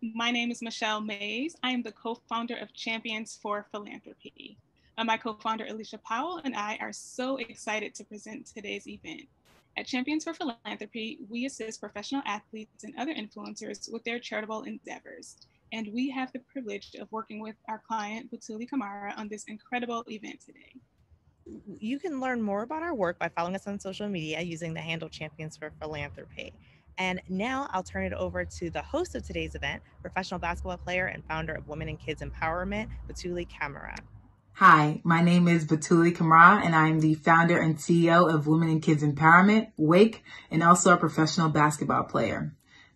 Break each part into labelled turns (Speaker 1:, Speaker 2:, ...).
Speaker 1: My name is Michelle Mays. I am the co-founder of Champions for Philanthropy. Uh, my co-founder Alicia Powell and I are so excited to present today's event. At Champions for Philanthropy, we assist professional athletes and other influencers with their charitable endeavors. And we have the privilege of working with our client, Batouly Camara, on this incredible event today.
Speaker 2: You can learn more about our work by following us on social media using the handle Champions for Philanthropy. And now I'll turn it over to the host of today's event, professional basketball player and founder of Women and Kids Empowerment, Batouly Camara.
Speaker 3: Hi, my name is Batouly Camara, and I am the founder and CEO of Women and Kids Empowerment, WAKE, and also a professional basketball player.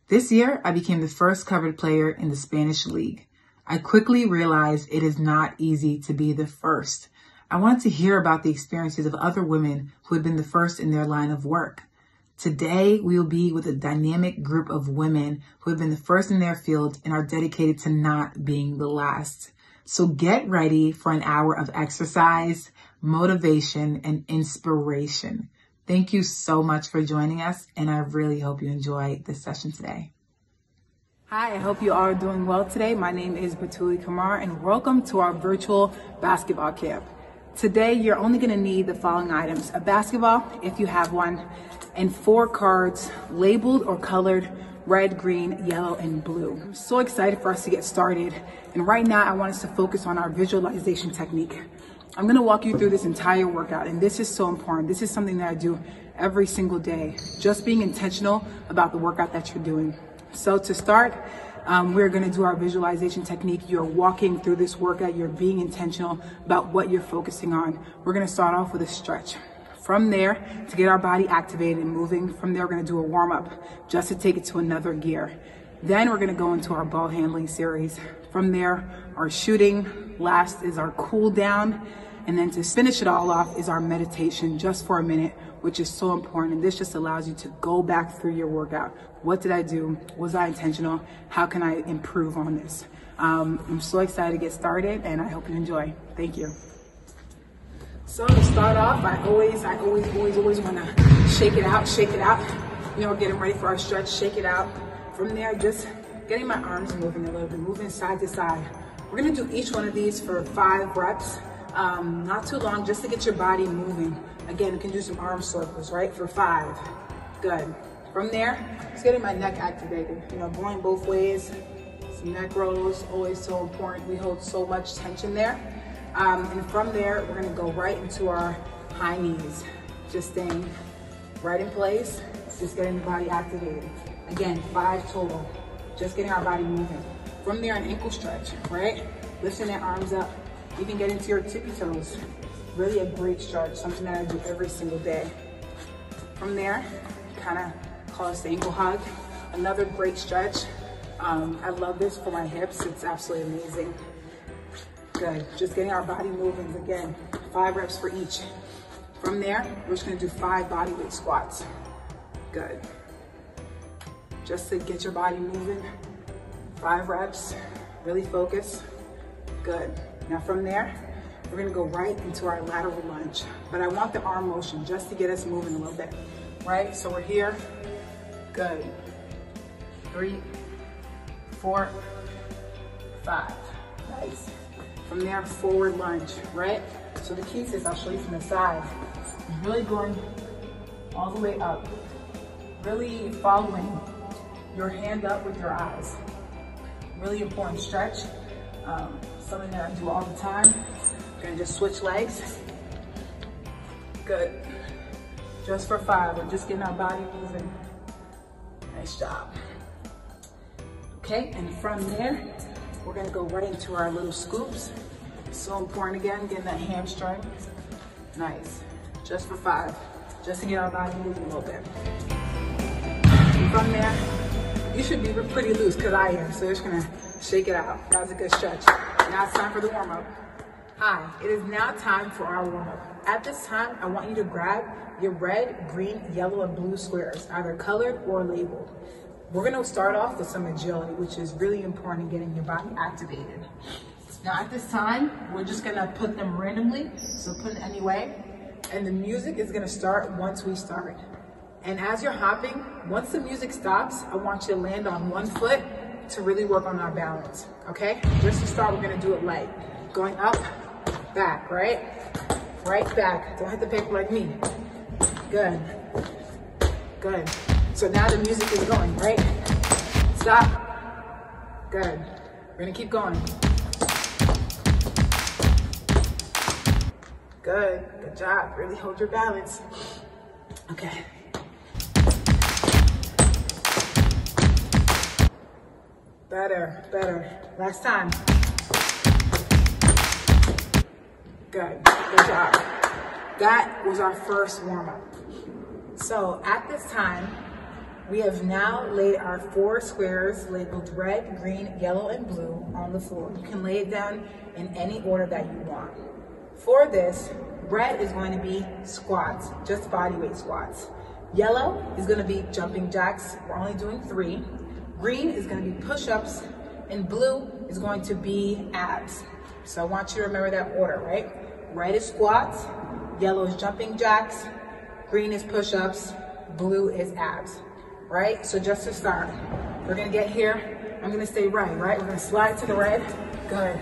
Speaker 3: This year, I became the first covered player in the Spanish League. I quickly realized it is not easy to be the first. I wanted to hear about the experiences of other women who had been the first in their line of work. Today, we will be with a dynamic group of women who have been the first in their field and are dedicated to not being the last. So get ready for an hour of exercise, motivation, and inspiration. Thank you so much for joining us, and I really hope you enjoy this session today.
Speaker 4: Hi, I hope you are doing well today. My name is Batouly Kamar, and welcome to our virtual basketball camp. Today, you're only going to need the following items a basketball, if you have one, and four cards labeled or colored red, green, yellow, and blue. I'm so excited for us to get started. And right now I want us to focus on our visualization technique. I'm gonna walk you through this entire workout and this is so important. This is something that I do every single day. Just being intentional about the workout that you're doing. So to start, um, we're gonna do our visualization technique. You're walking through this workout. You're being intentional about what you're focusing on. We're gonna start off with a stretch. From there, to get our body activated and moving, from there, we're gonna do a warm up just to take it to another gear. Then we're gonna go into our ball handling series. From there, our shooting. Last is our cool down. And then to finish it all off is our meditation just for a minute, which is so important. And this just allows you to go back through your workout. What did I do? Was I intentional? How can I improve on this? Um, I'm so excited to get started and I hope you enjoy. Thank you. So to start off, I always, I always, always, always want to shake it out, shake it out. You know, getting ready for our stretch, shake it out. From there, just getting my arms moving a little bit, moving side to side. We're gonna do each one of these for five reps. Um, not too long, just to get your body moving. Again, you can do some arm circles, right, for five. Good. From there, just getting my neck activated. You know, going both ways. Some neck rolls, always so important. We hold so much tension there. Um, and from there, we're gonna go right into our high knees. Just staying right in place, just getting the body activated. Again, five total, just getting our body moving. From there, an ankle stretch, right? Lifting their arms up. Can get into your tippy toes. Really a great stretch, something that I do every single day. From there, kind of call this the ankle hug. Another great stretch. Um, I love this for my hips. It's absolutely amazing. Good, just getting our body moving again. Five reps for each. From there, we're just gonna do five body weight squats. Good. Just to get your body moving. Five reps, really focus. Good. Now from there, we're gonna go right into our lateral lunge. But I want the arm motion just to get us moving a little bit, right? So we're here, good. Three, four, five, nice. From there, forward lunge, right? So the key is, I'll show you from the side, really going all the way up. Really following your hand up with your eyes. Really important stretch. Um, something that I do all the time. Gonna just switch legs. Good. Just for five, we're just getting our body moving. Nice job. Okay, and from there, we're gonna go right into our little scoops. So important again, getting that hamstring. Nice, just for five, just to get our body moving a little bit. From there, you should be pretty loose because I am, so just gonna shake it out. That was a good stretch. Now it's time for the warm up. Hi, it is now time for our warm up. At this time, I want you to grab your red, green, yellow, and blue squares, either colored or labeled. We're gonna start off with some agility, which is really important in getting your body activated. Now at this time, we're just gonna put them randomly, so put it anyway, and the music is gonna start once we start. And as you're hopping, once the music stops, I want you to land on one foot to really work on our balance, okay? Just to start, we're gonna do it light. Going up, back, right? Right back. Don't hit the paper like me. Good. Good. So now the music is going, right? Stop. Good. We're gonna keep going. Good. Good job. Really hold your balance. Okay. Better, better. Last time. Good. Good job. That was our first warm up. So at this time, we have now laid our four squares labeled red, green, yellow, and blue on the floor. You can lay it down in any order that you want. For this, red is going to be squats, just body weight squats. Yellow is going to be jumping jacks. We're only doing three. Green is going to be push-ups, and blue is going to be abs. So I want you to remember that order, right? Red is squats, yellow is jumping jacks, green is push-ups, blue is abs, right? So just to start, we're gonna get here. I'm gonna stay right, right? We're gonna slide to the red. Good.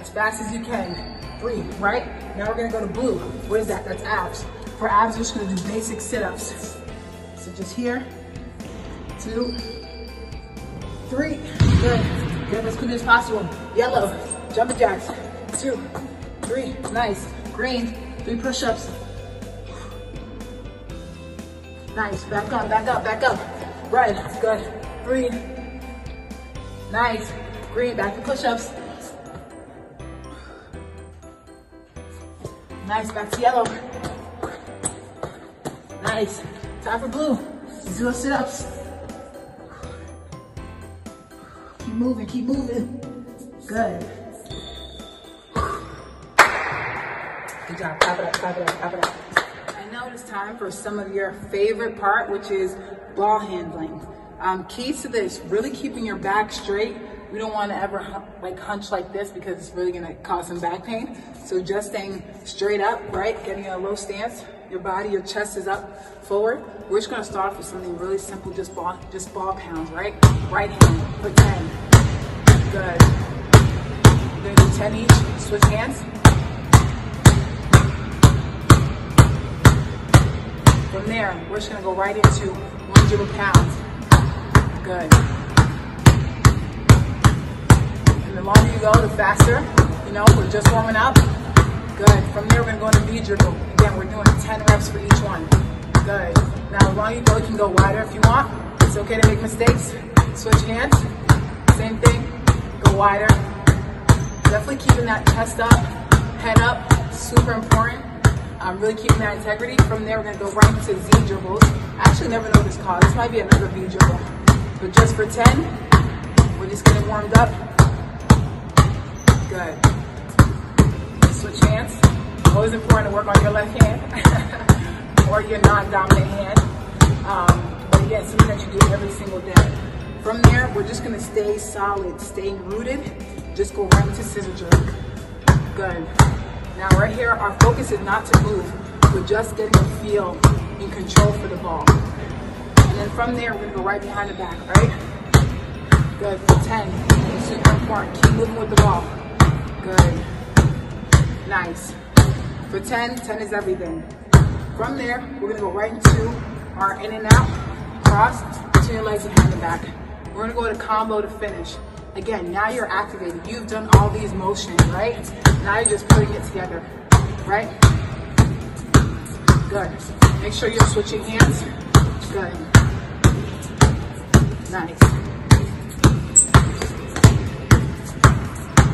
Speaker 4: As fast as you can. Breathe, right? Now we're gonna go to blue. What is that? That's abs. For abs, we're just gonna do basic sit-ups. So just here, two, three. Good. Get as quick as possible. Yellow, jumping jacks. Two, three. Nice. Green, three push-ups. Nice. Back up, back up, back up. Red, good. Green. Nice. Green, back to push-ups. Nice, back to yellow. Nice. Time for blue. Do those sit-ups. Keep moving, keep moving. Good. Good job. Clap it up, clap it up, clap it up. I know it's time for some of your favorite part, which is ball handling. Um, keys to this, really keeping your back straight. We don't want to ever like hunch like this because it's really going to cause some back pain. So just staying straight up, right? Getting a low stance. Your body, your chest is up forward. We're just going to start with something really simple, just ball, just ball pounds, right? Right hand, put 10. Good. We're to do 10 each. Switch hands. From there, we're just gonna go right into 100 pounds. Good. And the longer you go, the faster. You know, we're just warming up. Good. From there, we're gonna go into V dribble. Again, we're doing 10 reps for each one. Good. Now, the longer you go, you can go wider if you want. It's okay to make mistakes. Switch hands. Same thing. Wider. Definitely keeping that chest up, head up. Super important. I'm really keeping that integrity. From there, we're gonna go right into Z dribbles. I actually never know this called. This might be another V dribble. But just for 10, we're just getting warmed up. Good. Switch hands. Always important to work on your left hand or your non-dominant hand. Um, but again, something that you do every single day. From there, we're just gonna stay solid, staying rooted. Just go right into scissor jerk. Good. Now right here, our focus is not to move. We're just getting a feel and control for the ball. And then from there, we're gonna go right behind the back, right? Good, for 10, super important. Keep moving with the ball. Good, nice. For 10, 10 is everything. From there, we're gonna go right into our in and out, cross, between your legs behind the back. We're gonna go to combo to finish. Again, now you're activated. You've done all these motions, right? Now you're just putting it together, right? Good. Make sure you're switching hands. Good. Nice.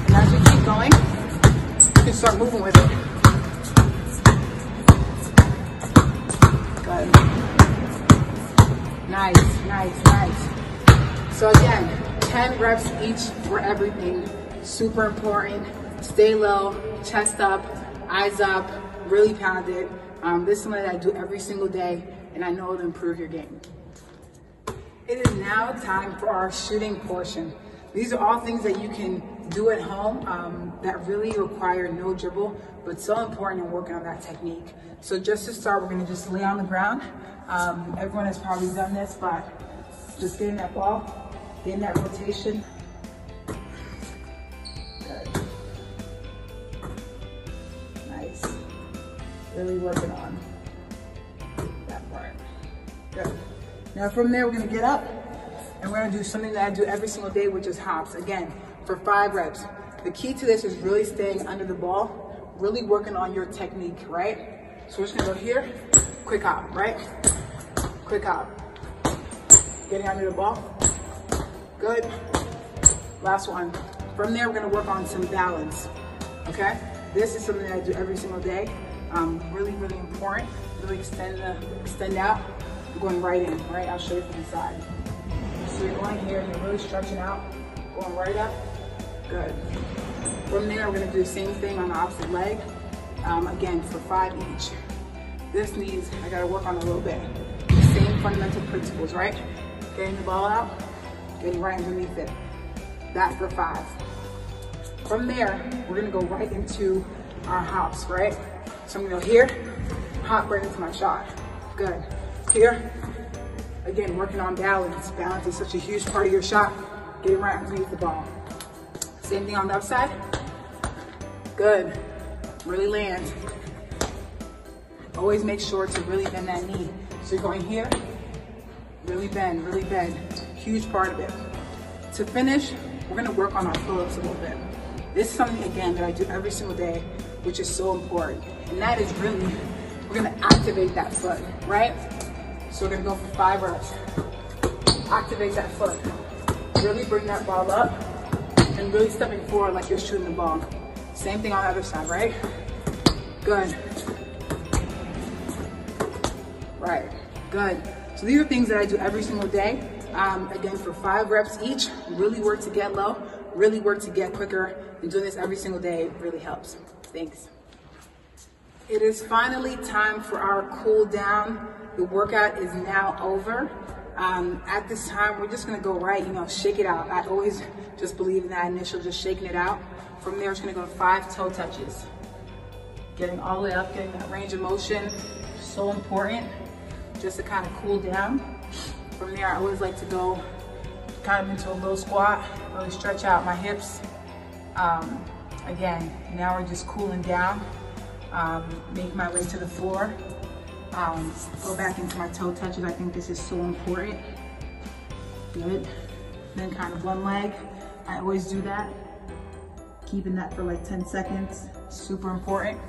Speaker 4: And as you keep going, you can start moving with it. Good. Nice, nice, nice. So again, 10 reps each for everything. Super important. Stay low, chest up, eyes up, really pound it. Um, this is something that I do every single day, and I know it'll improve your game. It is now time for our shooting portion. These are all things that you can do at home um, that really require no dribble, but so important in working on that technique. So just to start, we're gonna just lay on the ground. Um, everyone has probably done this, but just getting that ball Getting that rotation. Nice. Really working on that part. Good. Now from there, we're gonna get up and we're gonna do something that I do every single day, which is hops. Again, for five reps. The key to this is really staying under the ball, really working on your technique, right? So we're just gonna go here, quick hop, right? Quick hop. Getting under the ball. Good. Last one. From there, we're gonna work on some balance, okay? This is something that I do every single day. Um, really, really important. Really extend the, extend out. Going right in, right? I'll show you from the side. So you're going here, you're really stretching out, going right up. Good. From there, we're gonna do the same thing on the opposite leg. Um, again, for five each. This needs, I gotta work on a little bit. Same fundamental principles, right? Getting the ball out, getting right underneath it. That's for five. From there, we're gonna go right into our hops, right? So I'm gonna go here, hop right into my shot. Good. Here, again, working on balance. Balance is such a huge part of your shot. Getting right underneath the ball. Same thing on the upside. Good. Really land. Always make sure to really bend that knee. So you're going here, really bend, really bend. Huge part of it. To finish, we're gonna work on our pull-ups a little bit. This is something, again, that I do every single day, which is so important. And that is really, we're gonna activate that foot, right? So we're gonna go for five reps. Activate that foot. Really bring that ball up and really stepping forward like you're shooting the ball. Same thing on the other side, right? Good. Right, good. So these are things that I do every single day. Um, again, for five reps each, really work to get low, really work to get quicker, and doing this every single day really helps. Thanks. It is finally time for our cool down. The workout is now over. Um, at this time, we're just gonna go right, you know, shake it out. I always just believe in that initial, just shaking it out. From there, it's gonna go five toe touches. Getting all the way up, getting that range of motion, so important, just to kind of cool down. From there, I always like to go kind of into a low squat, really stretch out my hips. Um, again, now we're just cooling down, um, make my way to the floor. Um, go back into my toe touches. I think this is so important. Good. Then kind of one leg. I always do that. Keeping that for like 10 seconds. Super important.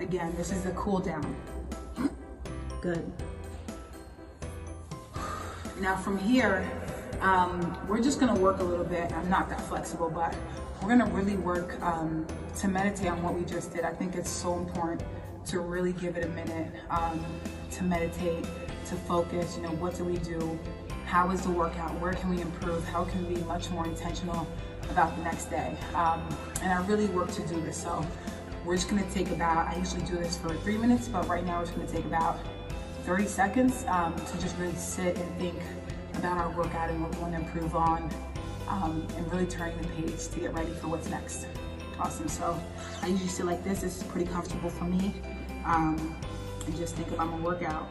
Speaker 4: Again, this is the cool down. Good. Now from here, um, we're just gonna work a little bit. I'm not that flexible, but we're gonna really work um, to meditate on what we just did. I think it's so important to really give it a minute um, to meditate, to focus. You know, what do we do? How is the workout? Where can we improve? How can we be much more intentional about the next day? Um, and I really work to do this. So we're just gonna take about, I usually do this for three minutes, but right now it's gonna take about 30 seconds um, to just really sit and think about our workout and what we want to improve on um, and really turning the page to get ready for what's next. Awesome, so I usually sit like this. This is pretty comfortable for me. Um, and just think about my workout.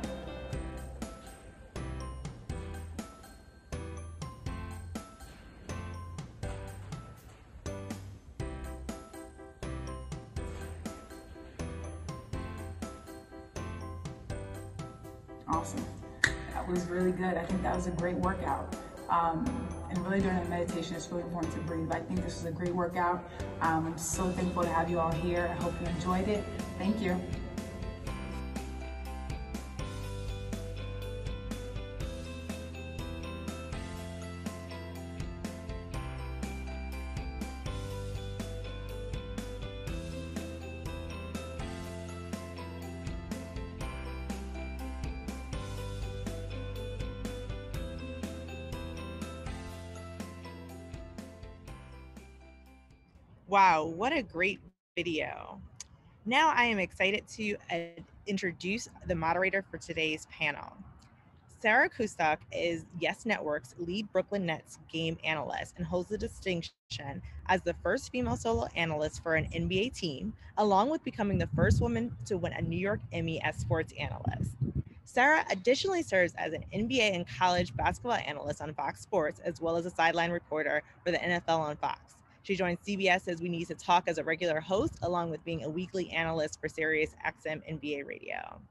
Speaker 4: I think that was a great workout. Um, and really during the meditation, it's really important to breathe. I think this was a great workout. Um, I'm so thankful to have you all here. I hope you enjoyed it. Thank you.
Speaker 2: What a great video. Now I am excited to uh, introduce the moderator for today's panel. Sarah Kustok is Yes Network's lead Brooklyn Nets game analyst and holds the distinction as the first female solo analyst for an NBA team, along with becoming the first woman to win a New York Emmy as sports analyst. Sarah additionally serves as an NBA and college basketball analyst on Fox Sports, as well as a sideline reporter for the NFL on Fox. She joined CBS as We Need to Talk as a regular host, along with being a weekly analyst for Sirius XM NBA Radio.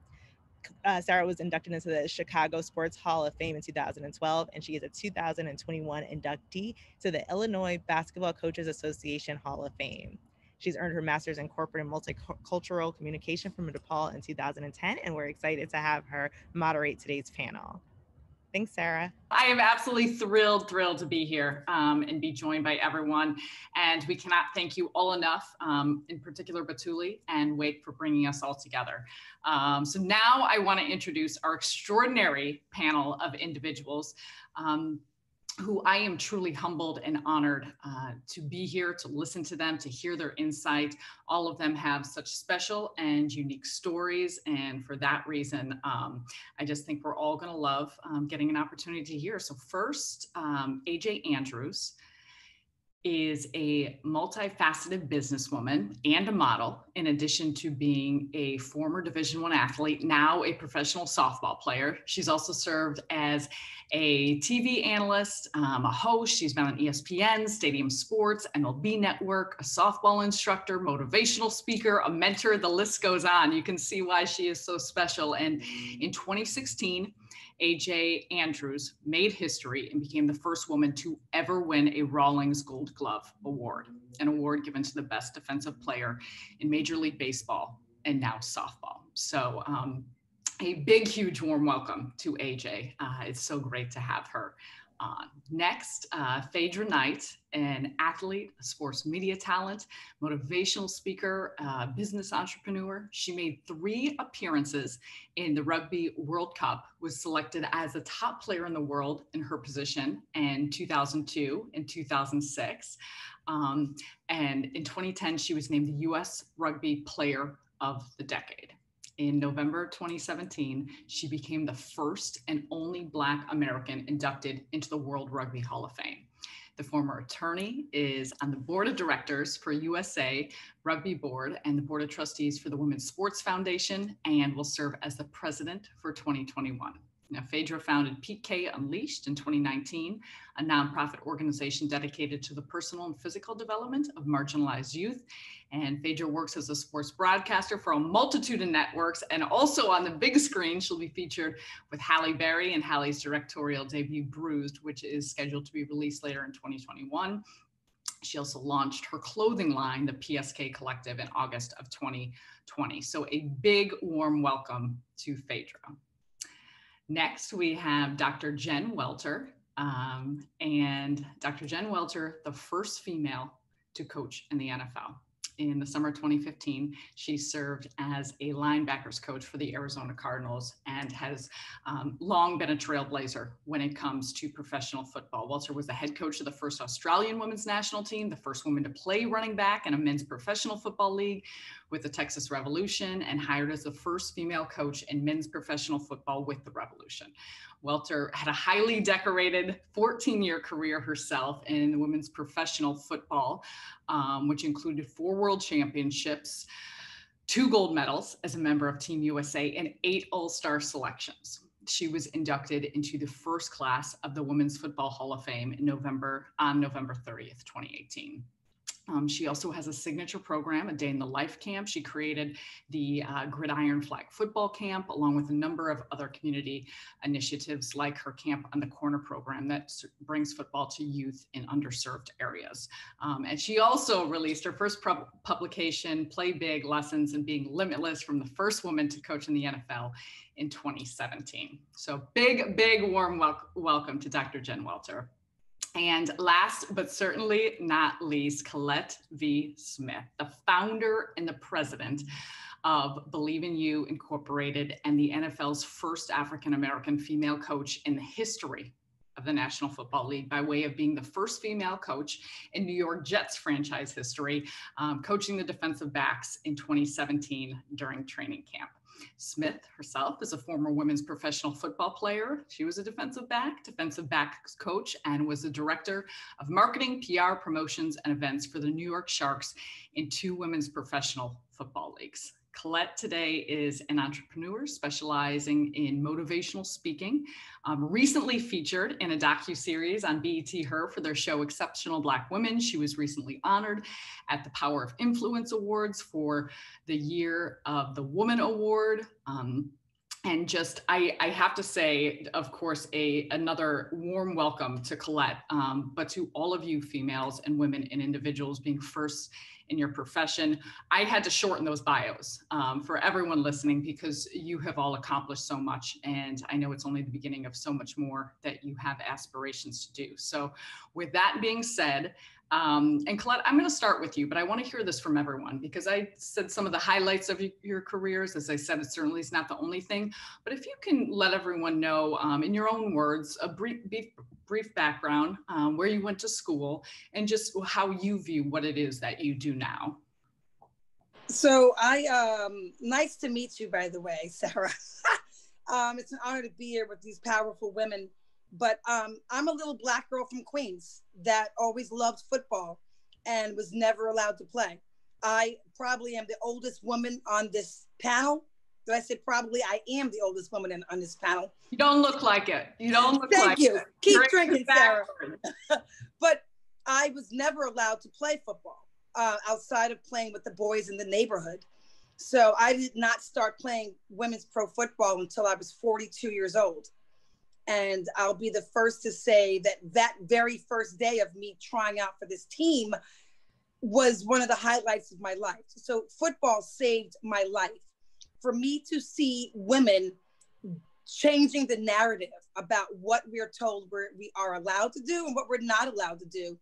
Speaker 2: Uh, Sarah was inducted into the Chicago Sports Hall of Fame in 2012, and she is a 2021 inductee to the Illinois Basketball Coaches Association Hall of Fame. She's earned her master's in corporate and multicultural communication from DePaul in 2010, and we're excited to have her moderate today's panel. Thanks, Sarah.
Speaker 5: I am absolutely thrilled, thrilled to be here um, and be joined by everyone. And we cannot thank you all enough, um, in particular Batouly and Wake for bringing us all together. Um, so now I want to introduce our extraordinary panel of individuals. Who I am truly humbled and honored uh, to be here, to listen to them, to hear their insight. All of them have such special and unique stories. And for that reason, um, I just think we're all going to love um, getting an opportunity to hear. So, first, um, AJ Andrews is a multifaceted businesswoman and a model in addition to being a former division one athlete now a professional softball player. She's also served as a tv analyst um, a host. She's been on espn stadium sports mlb network a softball instructor motivational speaker a mentor. The list goes on. You can see why she is so special. And in 2016 AJ Andrews made history and became the first woman to ever win a Rawlings Gold Glove Award, an award given to the best defensive player in Major League Baseball and now softball. So, um, a big, huge warm welcome to AJ. Uh, it's so great to have her on. Next, uh, Phaedra Knight, an athlete, a sports media talent, motivational speaker, uh, business entrepreneur. She made three appearances in the Rugby World Cup, was selected as a top player in the world in her position in 2002 and 2006. Um, and in 2010, she was named the US Rugby Player of the Decade in November 2017, she became the first and only Black American inducted into the World Rugby Hall of Fame. The former attorney is on the board of directors for USA Rugby Board and the board of trustees for the Women's Sports Foundation and will serve as the president for 2021. Now, Phaedra founded PK Unleashed in 2019, a nonprofit organization dedicated to the personal and physical development of marginalized youth. And Phaedra works as a sports broadcaster for a multitude of networks and also on the big screen. She'll be featured with Halle Berry and Halle's directorial debut, Bruised, which is scheduled to be released later in 2021. She also launched her clothing line, the PSK Collective, in August of 2020. So, a big warm welcome to Phaedra. Next, we have Dr. Jen Welter. Um, and Dr. Jen Welter, the first female to coach in the NFL in the summer 2015, she served as a linebackers coach for the Arizona Cardinals and has um, long been a trailblazer when it comes to professional football. Welter was the head coach of the first Australian women's national team, the first woman to play running back in a men's professional football league with the Texas Revolution, and hired as the first female coach in men's professional football with the Revolution. Welter had a highly decorated 14 year career herself in women's professional football, um, which included four world championships, two gold medals as a member of Team USA, and eight All Star selections. She was inducted into the first class of the Women's Football Hall of Fame in November on November 30th, 2018. Um, she also has a signature program, a day in the life camp. She created the uh, Gridiron Flag Football Camp, along with a number of other community initiatives like her Camp on the Corner program that brings football to youth in underserved areas. Um, and she also released her first publication, Play Big Lessons in Being Limitless, from the first woman to coach in the NFL in 2017. So, big, big warm wel- welcome to Dr. Jen Welter. And last but certainly not least, Collette V. Smith, the founder and the president of Believe in You Incorporated and the NFL's first African American female coach in the history of the National Football League by way of being the first female coach in New York Jets franchise history, um, coaching the defensive backs in 2017 during training camp. Smith herself is a former women's professional football player. She was a defensive back, defensive back coach, and was the director of marketing, PR, promotions, and events for the New York Sharks in two women's professional football leagues. Collette today is an entrepreneur specializing in motivational speaking, um, recently featured in a docu-series on BET Her for their show Exceptional Black Women. She was recently honored at the Power of Influence Awards for the Year of the Woman Award. Um, and just I, I have to say of course a another warm welcome to colette um, but to all of you females and women and individuals being first in your profession i had to shorten those bios um, for everyone listening because you have all accomplished so much and i know it's only the beginning of so much more that you have aspirations to do so with that being said um, and Collette, I'm going to start with you, but I want to hear this from everyone because I said some of the highlights of your careers. As I said, it certainly is not the only thing, but if you can let everyone know um, in your own words, a brief, brief, brief background, um, where you went to school, and just how you view what it is that you do now.
Speaker 6: So I, um, nice to meet you, by the way, Sarah. um, it's an honor to be here with these powerful women but um, I'm a little black girl from Queens that always loved football and was never allowed to play. I probably am the oldest woman on this panel. Did I said probably? I am the oldest woman in, on this panel.
Speaker 5: You don't look like it. You don't look
Speaker 6: Thank
Speaker 5: like
Speaker 6: you.
Speaker 5: it.
Speaker 6: Keep Drink drinking, Sarah. but I was never allowed to play football uh, outside of playing with the boys in the neighborhood. So I did not start playing women's pro football until I was 42 years old. And I'll be the first to say that that very first day of me trying out for this team was one of the highlights of my life. So football saved my life. For me to see women changing the narrative about what we're told we're, we are allowed to do and what we're not allowed to do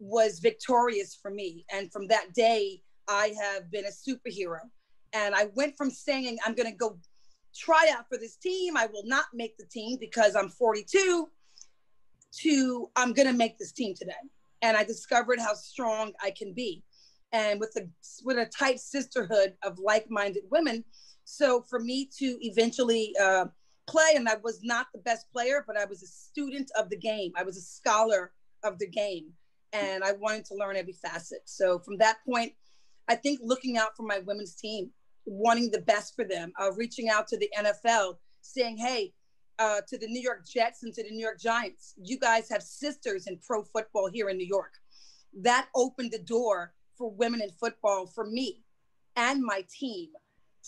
Speaker 6: was victorious for me. And from that day, I have been a superhero. And I went from saying, I'm going to go try out for this team. I will not make the team because I'm 42 to I'm going to make this team today. And I discovered how strong I can be. And with a with a tight sisterhood of like-minded women. So for me to eventually uh, play, and I was not the best player, but I was a student of the game. I was a scholar of the game, and I wanted to learn every facet. So from that point, I think looking out for my women's team wanting the best for them, uh, reaching out to the NFL, saying, hey, uh, to the New York Jets and to the New York Giants, you guys have sisters in pro football here in New York. That opened the door for women in football for me and my team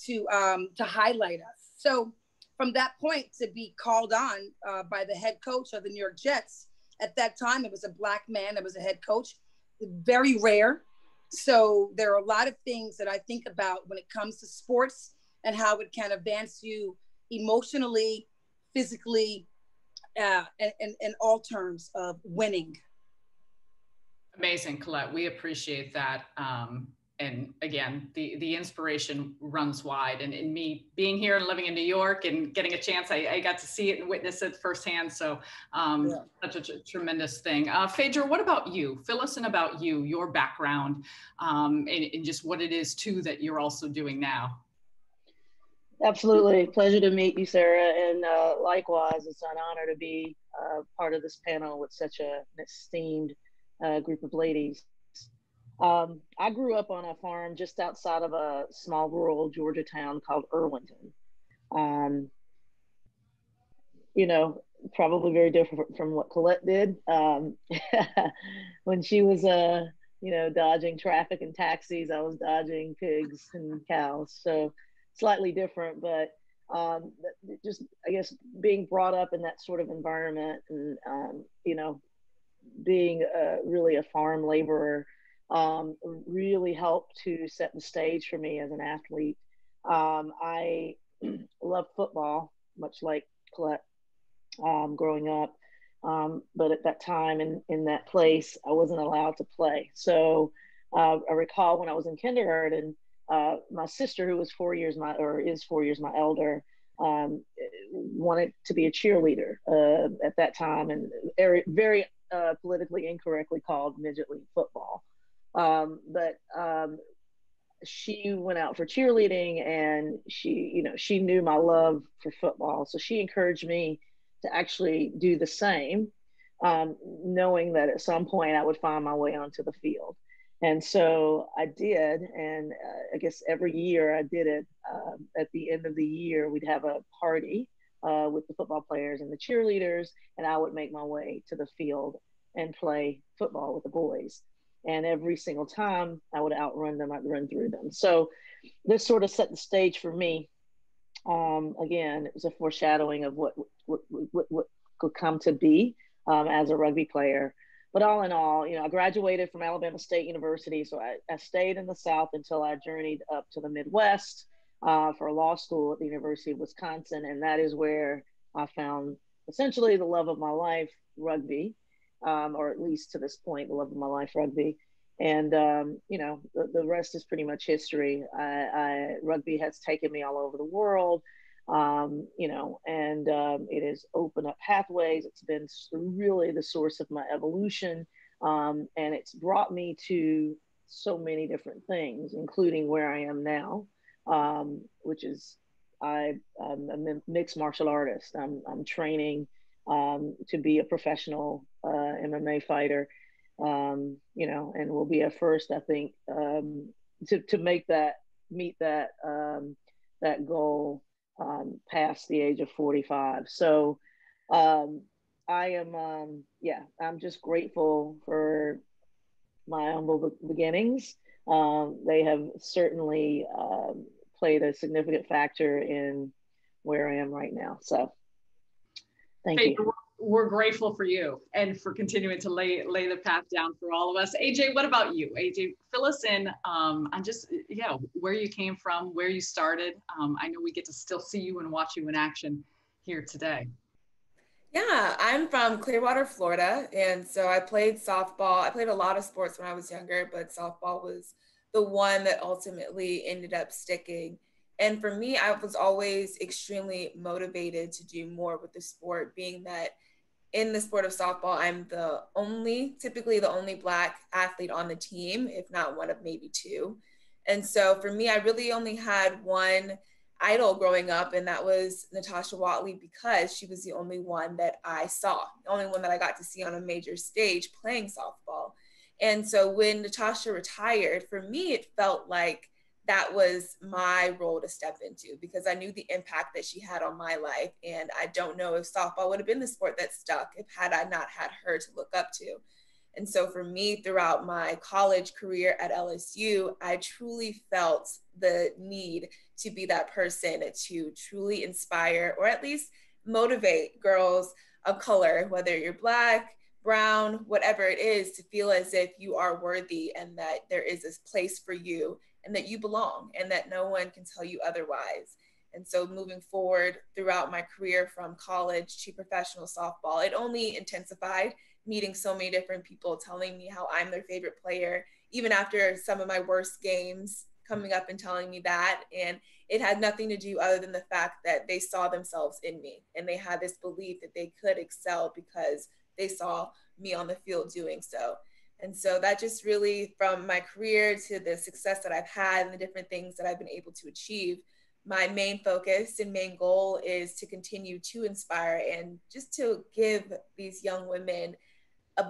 Speaker 6: to um, to highlight us. So from that point to be called on uh, by the head coach of the New York Jets at that time, it was a black man that was a head coach, very rare. So there are a lot of things that I think about when it comes to sports and how it can advance you emotionally, physically, uh, and in all terms of winning.
Speaker 5: Amazing, Collette. We appreciate that. Um, and again, the the inspiration runs wide. And in me being here and living in New York and getting a chance, I, I got to see it and witness it firsthand. So um, yeah. such a tremendous thing. Uh, Phaedra, what about you? Fill us in about you, your background, um, and, and just what it is too that you're also doing now.
Speaker 7: Absolutely. Pleasure to meet you, Sarah. And uh, likewise, it's an honor to be uh, part of this panel with such a, an esteemed uh, group of ladies. Um, I grew up on a farm just outside of a small rural Georgia town called Irwinton. Um, you know, probably very different from what Collette did um, when she was, uh, you know, dodging traffic and taxis. I was dodging pigs and cows, so slightly different, but um, just I guess being brought up in that sort of environment and um, you know, being uh, really a farm laborer um, really helped to set the stage for me as an athlete. Um, I love football, much like Collette um, growing up. Um, but at that time in, in that place, I wasn't allowed to play. So uh, I recall when I was in kindergarten, uh, my sister, who was four years my or is four years my elder, um, wanted to be a cheerleader uh, at that time, and very, very uh, politically incorrectly called midget league football. Um, but um, she went out for cheerleading and she, you know, she knew my love for football. So she encouraged me to actually do the same, um, knowing that at some point I would find my way onto the field. And so I did, and uh, I guess every year I did it. Um, at the end of the year, we'd have a party uh, with the football players and the cheerleaders, and I would make my way to the field and play football with the boys. And every single time I would outrun them, I'd run through them. So this sort of set the stage for me. Um, again, it was a foreshadowing of what what, what, what could come to be um, as a rugby player. But all in all, you know, I graduated from Alabama State University, so I, I stayed in the South until I journeyed up to the Midwest uh, for law school at the University of Wisconsin, and that is where I found essentially the love of my life, rugby, um, or at least to this point, the love of my life, rugby. And um, you know, the, the, rest is pretty much history. I, I, rugby has taken me all over the world, um, you know, and um, it has opened up pathways. It's been really the source of my evolution, um, and it's brought me to so many different things, including where I am now um, which is I, I'm a mixed martial artist. I'm, I'm training um, to be a professional uh, MMA fighter, um, you know, and we'll be at first, I think, um, to, to make that, meet that, um, that goal um, past the age of 45. So um, I am, um, yeah, I'm just grateful for my humble beginnings um, they have certainly um, played a significant factor in where I am right now. So thank hey, you.
Speaker 5: We're grateful for you and for continuing to lay lay the path down for all of us. AJ, what about you? AJ, fill us in um, on just yeah where you came from, where you started. Um, I know we get to still see you and watch you in action here today.
Speaker 8: Yeah, I'm from Clearwater, Florida. And so I played softball. I played a lot of sports when I was younger, but softball was the one that ultimately ended up sticking. And for me, I was always extremely motivated to do more with the sport, being that in the sport of softball, I'm the only, typically the only Black athlete on the team, if not one of maybe two. And so for me, I really only had one idol growing up, and that was Natasha Watley because she was the only one that I saw, the only one that I got to see on a major stage playing softball. And so when Natasha retired, for me, it felt like that was my role to step into because I knew the impact that she had on my life. And I don't know if softball would have been the sport that stuck if had I not had her to look up to. And so for me, throughout my college career at LSU, I truly felt the need to be that person to truly inspire or at least motivate girls of color, whether you're Black, brown, whatever it is, to feel as if you are worthy and that there is this place for you and that you belong and that no one can tell you otherwise. And so moving forward throughout my career from college to professional softball, it only intensified meeting so many different people telling me how I'm their favorite player, even after some of my worst games coming up and telling me that. And it had nothing to do other than the fact that they saw themselves in me and they had this belief that they could excel because they saw me on the field doing so. And so that just really, from my career to the success that I've had and the different things that I've been able to achieve, my main focus and main goal is to continue to inspire and just to give these young women a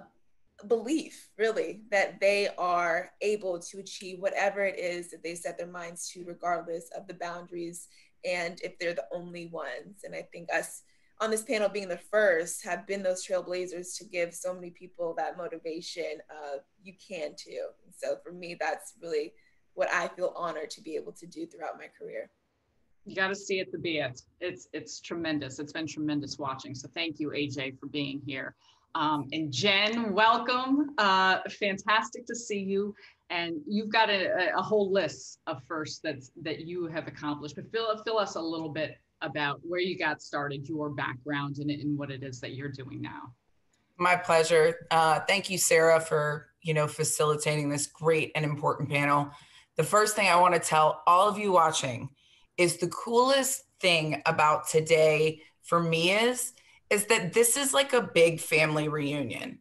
Speaker 8: belief really that they are able to achieve whatever it is that they set their minds to regardless of the boundaries and if they're the only ones. And i think us on this panel being the first have been those trailblazers to give so many people that motivation of you can too. And so for me that's really what i feel honored to be able to do throughout my career.
Speaker 5: You got to see it to be it. It's it's tremendous. It's been tremendous watching. So thank you aj for being here. Um, and Jen, welcome. Uh, fantastic to see you. And you've got a, a whole list of firsts that, that you have accomplished, but fill, fill us a little bit about where you got started, your background, and, and what it is that you're doing now.
Speaker 9: My pleasure. Uh, thank you, Sarah, for you know facilitating this great and important panel. The first thing I want to tell all of you watching is the coolest thing about today for me is is that this is like a big family reunion.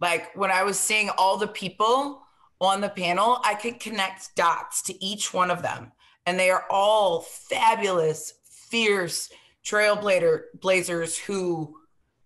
Speaker 9: Like when I was seeing all the people on the panel, I could connect dots to each one of them. And they are all fabulous, fierce trailblazer blazers who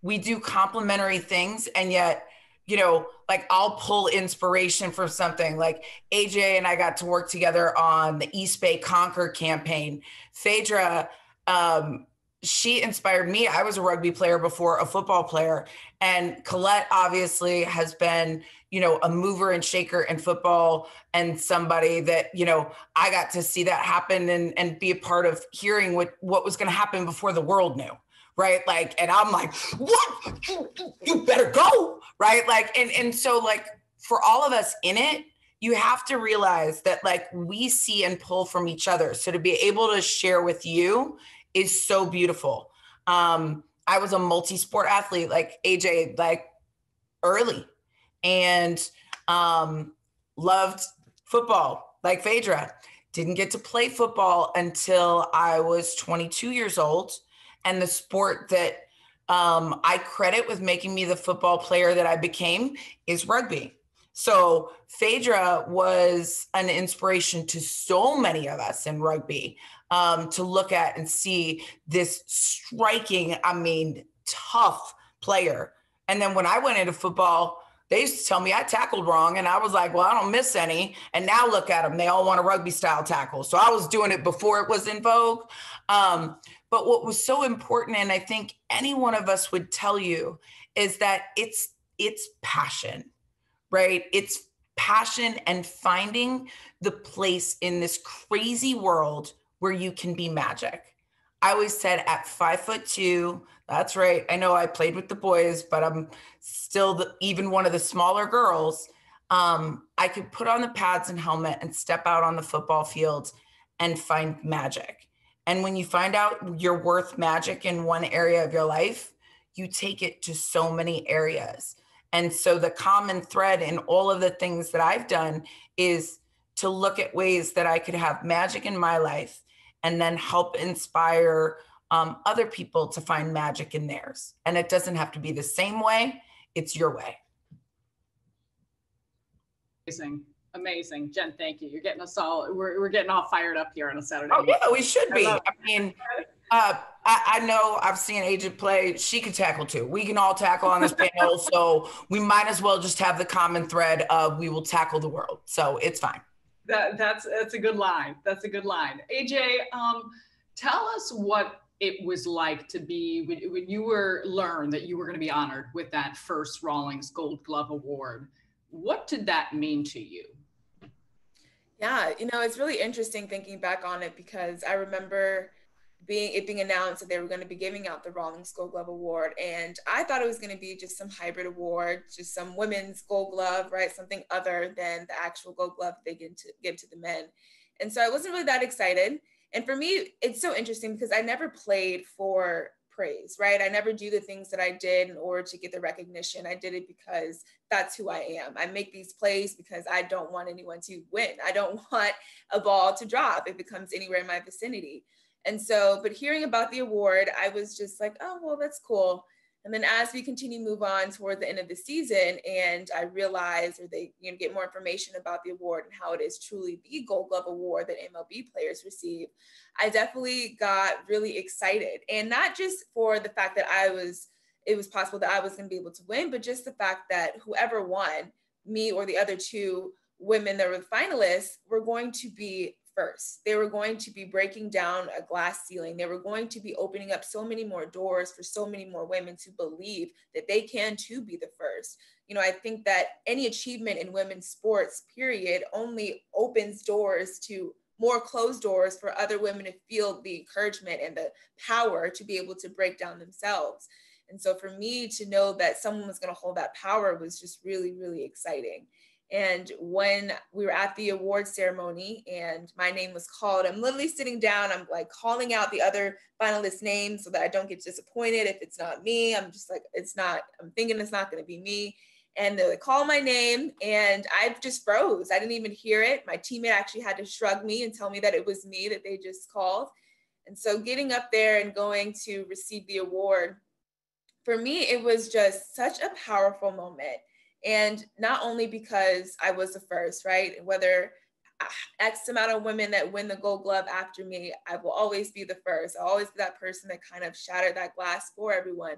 Speaker 9: we do complementary things and yet you know, like I'll pull inspiration from something. Like AJ and I got to work together on the East Bay Conquer campaign. Phaedra, um, she inspired me. I was a rugby player before a football player. And Collette obviously has been, you know, a mover and shaker in football and somebody that, you know, I got to see that happen and, and be a part of hearing what, what was going to happen before the world knew right? Like and i'm like what? You better go right? Like and and so like for all of us in it you have to realize that like we see and pull from each other. So to be able to share with you is so beautiful. Um i was a multi-sport athlete like aj like early and um loved football like phaidra didn't get to play football until i was 22 years old and the sport that um, I credit with making me the football player that I became is rugby. So Phaidra was an inspiration to so many of us in rugby um, to look at and see this striking, I mean, tough player. And then when I went into football, they used to tell me I tackled wrong, and I was like, "Well, I don't miss any." And now look at them; they all want a rugby style tackle. So I was doing it before it was in vogue. Um, but what was so important, and I think any one of us would tell you, is that it's it's passion, right? It's passion and finding the place in this crazy world where you can be magic. I always said at five foot two, that's right. I know I played with the boys, but I'm still the, even one of the smaller girls. Um, I could put on the pads and helmet and step out on the football field and find magic. And when you find out you're worth magic in one area of your life, you take it to so many areas. And so the common thread in all of the things that I've done is to look at ways that I could have magic in my life and then help inspire um, other people to find magic in theirs. And it doesn't have to be the same way, it's your way.
Speaker 5: Amazing. Amazing. Jen, thank you. You're getting us all, we're, we're getting all fired up here on a Saturday.
Speaker 9: Oh, yeah, we should be. I, I mean, uh, I, I, know I've seen Agent play. She can tackle too. We can all tackle on this panel. So we might as well just have the common thread of we will tackle the world. So it's fine.
Speaker 5: That, that's, that's a good line. That's a good line. AJ, um, tell us what it was like to be when, you were learned that you were going to be honored with that first Rawlings Gold Glove Award. What did that mean to you?
Speaker 8: Yeah, you know, it's really interesting thinking back on it because I remember being it being announced that they were going to be giving out the Rawlings Gold Glove Award, and I thought it was going to be just some hybrid award, just some women's Gold Glove, right? Something other than the actual Gold Glove they give to give to the men, and so I wasn't really that excited. And for me, it's so interesting because I never played for praise, right? I never do the things that I did in order to get the recognition. I did it because that's who I am. I make these plays because I don't want anyone to win. I don't want a ball to drop if it comes anywhere in my vicinity. And so, but hearing about the award, I was just like, oh, well, that's cool. And then as we continue move on toward the end of the season, and I realize or they you know get more information about the award and how it is truly the Gold Glove Award that MLB players receive, I definitely got really excited, and not just for the fact that I was it was possible that I was going to be able to win, but just the fact that whoever won, me or the other two women that were finalists, were going to be first. They were going to be breaking down a glass ceiling. They were going to be opening up so many more doors for so many more women to believe that they can too be the first. You know, I think that any achievement in women's sports, period, only opens doors to more closed doors for other women to feel the encouragement and the power to be able to break down themselves. And so for me to know that someone was going to hold that power was just really, really exciting. And when we were at the award ceremony and my name was called, I'm literally sitting down, I'm like calling out the other finalist names so that I don't get disappointed if it's not me. I'm just like, it's not, I'm thinking it's not going to be me. And they call my name and I just froze. I didn't even hear it. My teammate actually had to shrug me and tell me that it was me that they just called. And so getting up there and going to receive the award, for me, it was just such a powerful moment and not only because I was the first, right? Whether uh, X amount of women that win the gold glove after me, I will always be the first. I'll always be that person that kind of shattered that glass for everyone.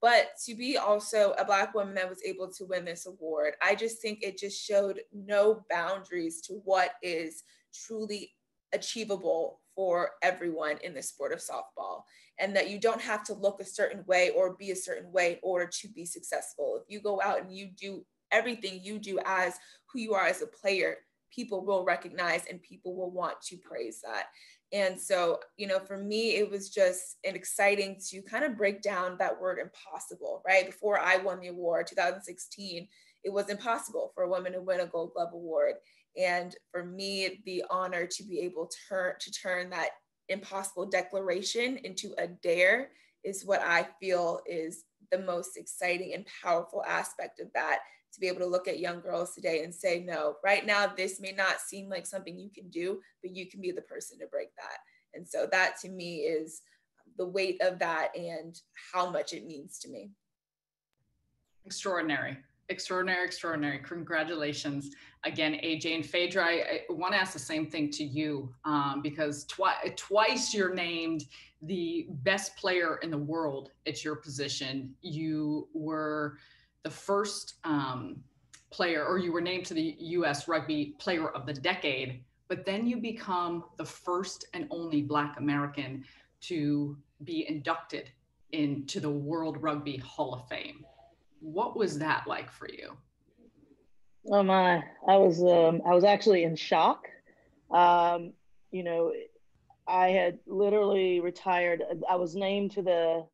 Speaker 8: but to be also a black woman that was able to win this award i just think it just showed no boundaries to what is truly achievable for everyone in the sport of softball and that you don't have to look a certain way or be a certain way in order to be successful if you go out and you do everything you do as who you are as a player people will recognize and people will want to praise that and so, you know, for me, it was just an exciting to kind of break down that word impossible, right? Before I won the award, 2016, it was impossible for a woman to win a Gold Glove Award. And for me, the honor to be able to turn to turn that impossible declaration into a dare is what I feel is the most exciting and powerful aspect of that to be able to look at young girls today and say, no, right now, this may not seem like something you can do, but you can be the person to break that. And so that to me is the weight of that and how much it means to me.
Speaker 5: Extraordinary. Extraordinary, extraordinary. Congratulations again, AJ and Phaidra. I, I want to ask the same thing to you um, because twi- twice you're named the best player in the world at your position. You were the first um, player, or you were named to the U.S. Rugby Player of the Decade, but then you become the first and only Black American to be inducted into the World Rugby Hall of Fame. What was that like for you?
Speaker 7: Oh my! I was um, I was actually in shock. Um, you know, I had literally retired. I was named to the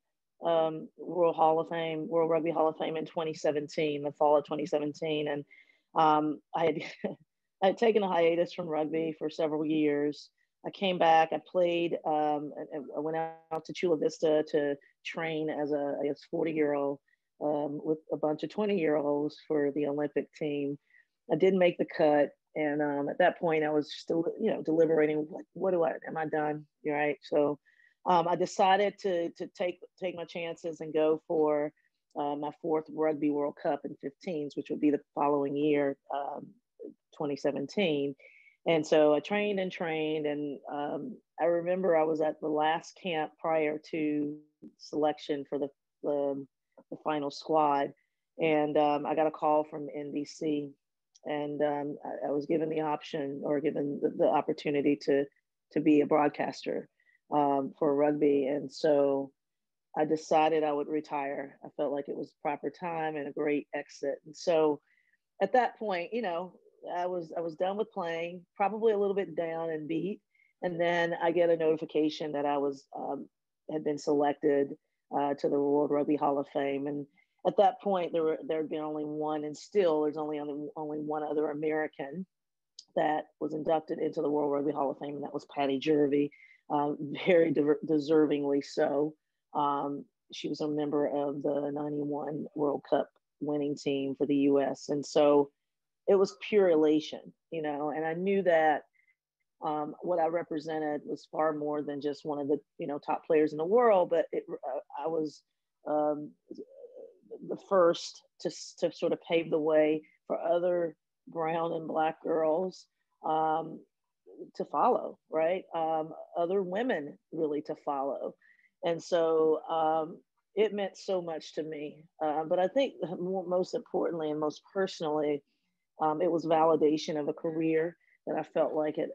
Speaker 7: um, World Hall of Fame, World Rugby Hall of Fame in 2017, the fall of 2017, and um, I had I had taken a hiatus from rugby for several years. I came back. I played. Um, I, went out to Chula Vista to train as a, a 40 year old um, with a bunch of 20 year olds for the Olympic team. I didn't make the cut, and um, at that point, I was still, you know, deliberating. What, what do I? Am I done? You're right. So um, I decided to to take take my chances and go for uh, my fourth Rugby World Cup in 15s, which would be the following year, um, 2017. And so I trained and trained, and um, I remember I was at the last camp prior to selection for the the, the final squad, and um, I got a call from NBC, and um, I, I, was given the option or given the, the opportunity to to be a broadcaster um, for rugby. And so I decided I would retire. I felt like it was proper time and a great exit. And so at that point, you know, I was I was done with playing, probably a little bit down and beat. And then I get a notification that I was um, had been selected uh, to the World Rugby Hall of Fame. And at that point, there were there had been only one, and still there's only only, only one other American that was inducted into the World Rugby Hall of Fame, and that was Patty Jervey uh, very de- deservingly so. Um, she was a member of the 91 World Cup winning team for the US. And so it was pure elation, you know, and I knew that um, what I represented was far more than just one of the, you know, top players in the world, but it, uh, I was um, the first to, to sort of pave the way for other brown and black girls um, to follow, right? Um, other women really to follow. And so um, it meant so much to me. Uh, but I think most importantly and most personally, um, it was validation of a career that I felt like had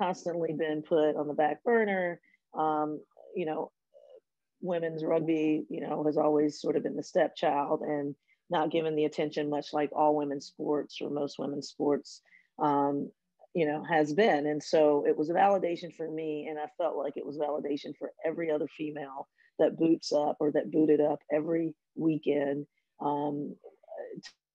Speaker 7: constantly been put on the back burner. Um, you know, women's rugby, you know, has always sort of been the stepchild and not given the attention much like all women's sports or most women's sports. Um, you know, has been. And so it was a validation for me. And I felt like it was validation for every other female that boots up or that booted up every weekend um,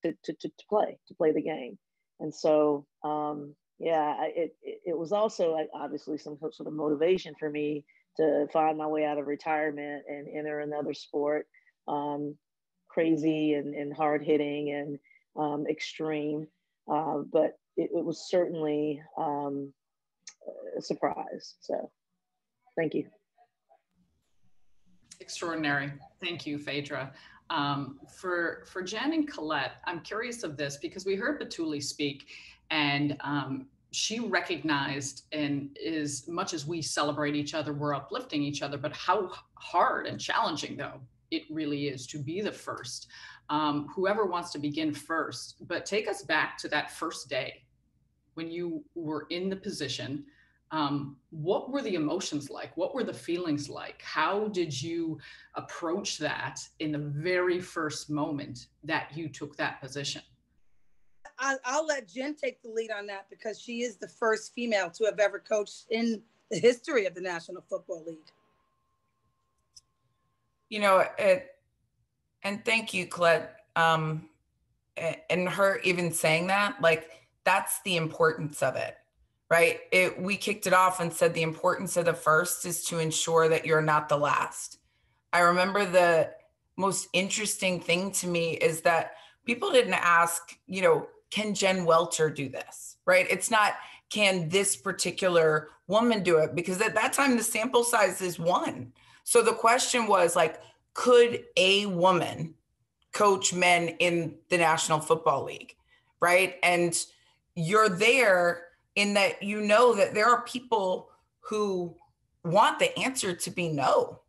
Speaker 7: to, to, to, play, to play the game. And so, um, yeah, it, it, was also obviously some sort of motivation for me to find my way out of retirement and enter another sport, um, crazy and, and hard hitting and um, extreme. Uh, but it, it was certainly um, a surprise. So thank you.
Speaker 5: Extraordinary. Thank you, Phaidra. Um, for, for Jen and Collette, I'm curious of this because we heard Batouly speak and um, she recognized and as much as we celebrate each other, we're uplifting each other, but how hard and challenging though it really is to be the first. Um, whoever wants to begin first, but take us back to that first day when you were in the position. Um, what were the emotions like? What were the feelings like? How did you approach that in the very first moment that you took that position?
Speaker 6: I, will let Jen take the lead on that because she is the first female to have ever coached in the history of the National Football League.
Speaker 9: You know, it, and thank you, Collette. Um, and her even saying that, like, that's the importance of it, right? It, we kicked it off and said the importance of the first is to ensure that you're not the last. I remember the most interesting thing to me is that people didn't ask, you know, can Jen Welter do this, right? It's not, can this particular woman do it? Because at that time, the sample size is one. So the question was like, could a woman coach men in the National Football League, right? And you're there in that you know that there are people who want the answer to be no,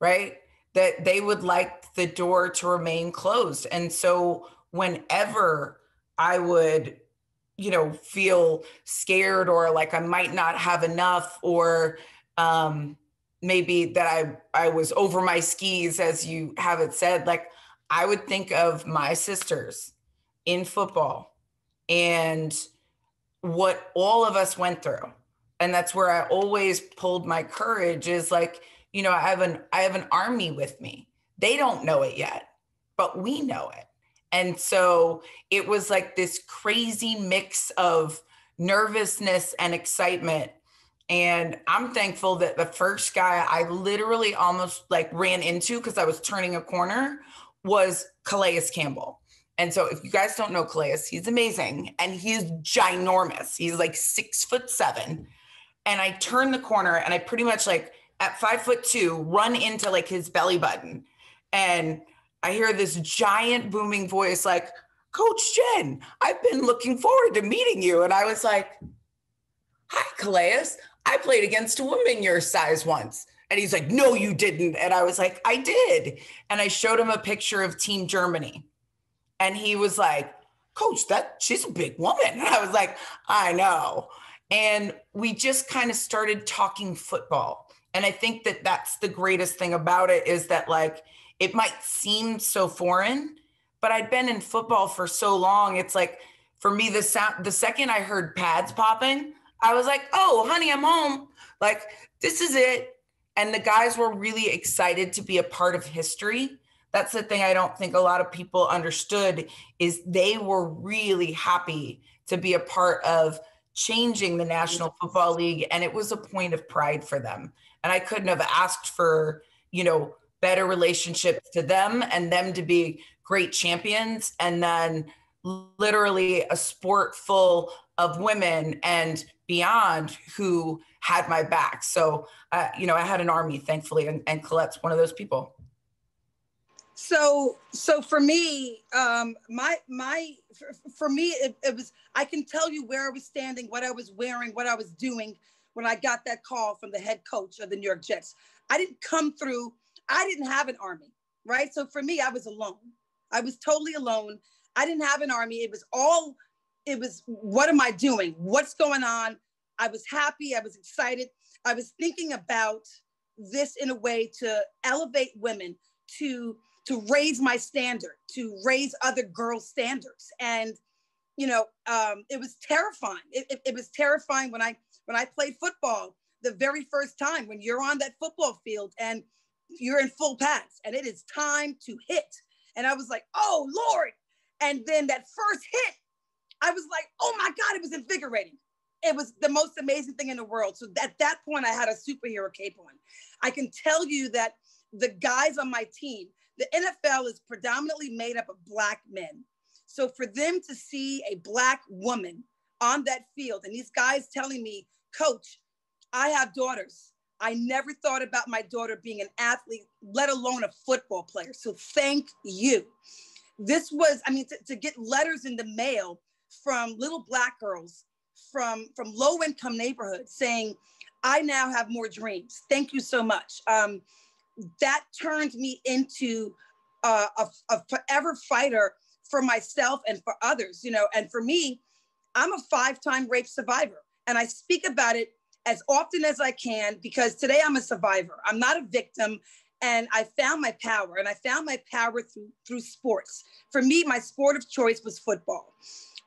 Speaker 9: right? That they would like the door to remain closed. And so whenever I would, you know, feel scared or like I might not have enough or um, maybe that I I was over my skis, as you have it said. Like I would think of my sisters in football and what all of us went through. And that's where I always pulled my courage is like, you know, I have an I have an army with me. They don't know it yet, but we know it. And so it was like this crazy mix of nervousness and excitement. And I'm thankful that the first guy I literally almost like ran into because I was turning a corner was Calais Campbell. And so if you guys don't know Calais, he's amazing and he's ginormous. He's like six foot seven. And I turn the corner and I pretty much like at five foot two run into like his belly button. And I hear this giant booming voice like, Coach Jen, I've been looking forward to meeting you. And I was like, Hi, Calais. I played against a woman your size once. And he's like, No, you didn't. And I was like, I did. And I showed him a picture of Team Germany. And he was like, Coach, that she's a big woman. And I was like, I know. And we just kind of started talking football. And I think that that's the greatest thing about it is that, like, it might seem so foreign, but I'd been in football for so long. It's like for me, the sound the second I heard pads popping, I was like, oh, honey, I'm home. Like, this is it. And the guys were really excited to be a part of history. That's the thing I don't think a lot of people understood is they were really happy to be a part of changing the National Football League and it was a point of pride for them. And I couldn't have asked for, you know, better relationships to them and them to be great champions and then literally a sport full of women and beyond who had my back. So uh, you know i had an army thankfully and, and collette's one of those people.
Speaker 6: So so for me um my my for, for me it, it was i can tell you where i was standing what i was wearing what i was doing when i got that call from the head coach of the new york jets. I didn't come through I didn't have an army, right? So for me, I was alone. I was totally alone. I didn't have an army. It was all, it was, what am I doing? What's going on? I was happy. I was excited. I was thinking about this in a way to elevate women, to to raise my standard, to raise other girls' standards. And, you know, um, it was terrifying. It, it, it was terrifying when I when I played football the very first time when you're on that football field and you're in full pads and it is time to hit. And I was like, oh Lord. And then that first hit, I was like, oh my God, it was invigorating. It was the most amazing thing in the world. So at that point, I had a superhero cape on. I can tell you that the guys on my team, the NFL is predominantly made up of Black men. So for them to see a Black woman on that field and these guys telling me, Coach, I have daughters. I never thought about my daughter being an athlete, let alone a football player. So thank you. This was, I mean, to, to get letters in the mail from little black girls from from low income neighborhoods saying, I now have more dreams. Thank you so much. Um, that turned me into uh, a, a forever fighter for myself and for others, you know. And for me, I'm a five time rape survivor. And I speak about it as often as I can because today I'm a survivor. I'm not a victim. And I found my power, and I found my power through, through sports. For me, my sport of choice was football.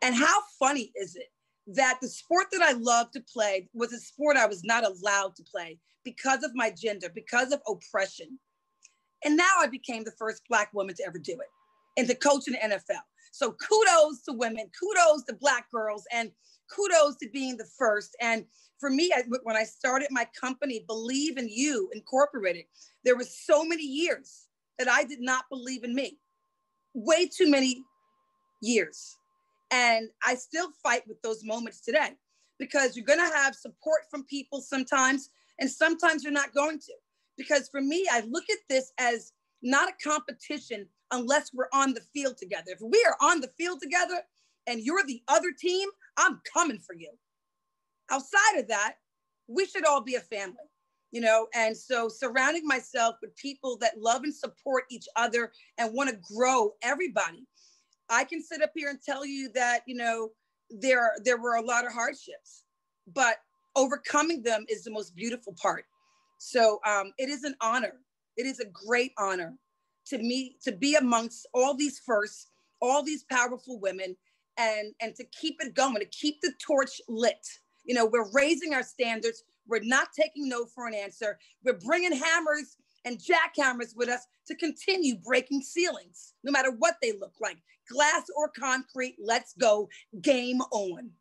Speaker 6: And how funny is it that the sport that I loved to play was a sport I was not allowed to play because of my gender, because of oppression. And now I became the first Black woman to ever do it and to coach in the NFL. So kudos to women, kudos to Black girls, and kudos to being the first. And for me, I, when I started my company, Believe in You Incorporated, there was so many years that I did not believe in me. Way too many years. And I still fight with those moments today because you're going to have support from people sometimes, and sometimes you're not going to. Because for me, I look at this as not a competition unless we're on the field together. If we are on the field together and you're the other team, I'm coming for you. Outside of that, we should all be a family, you know? And so surrounding myself with people that love and support each other and want to grow everybody. I can sit up here and tell you that, you know, there there were a lot of hardships, but overcoming them is the most beautiful part. So um, it is an honor. It is a great honor to me to be amongst all these firsts, all these powerful women, and and to keep it going, to keep the torch lit. You know, we're raising our standards. We're not taking no for an answer. We're bringing hammers and jackhammers with us to continue breaking ceilings, no matter what they look like, glass or concrete. Let's go. Game on.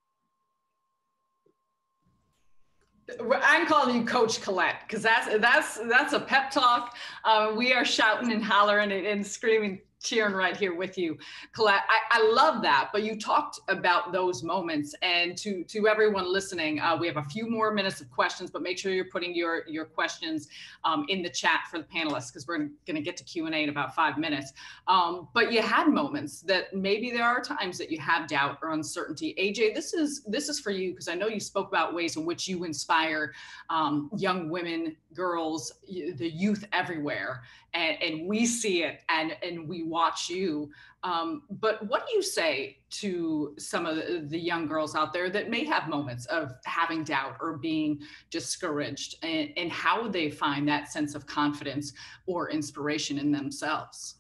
Speaker 5: I'm calling you Coach Collette because that's that's that's a pep talk. Uh, we are shouting and hollering and, and screaming cheering right here with you, Collette. I, I love that. But you talked about those moments, and to to everyone listening, uh, we have a few more minutes of questions, but make sure you're putting your your questions um, in the chat for the panelists because we're going to get to Q and A in about five minutes. Um, but you had moments that maybe there are times that you have doubt or uncertainty. AJ, this is this is for you because I know you spoke about ways in which you inspire um, young women, girls, the youth everywhere, and, and we see it and and we watch you. Um, but what do you say to some of the, young girls out there that may have moments of having doubt or being discouraged, and, and how they find that sense of confidence or inspiration in themselves?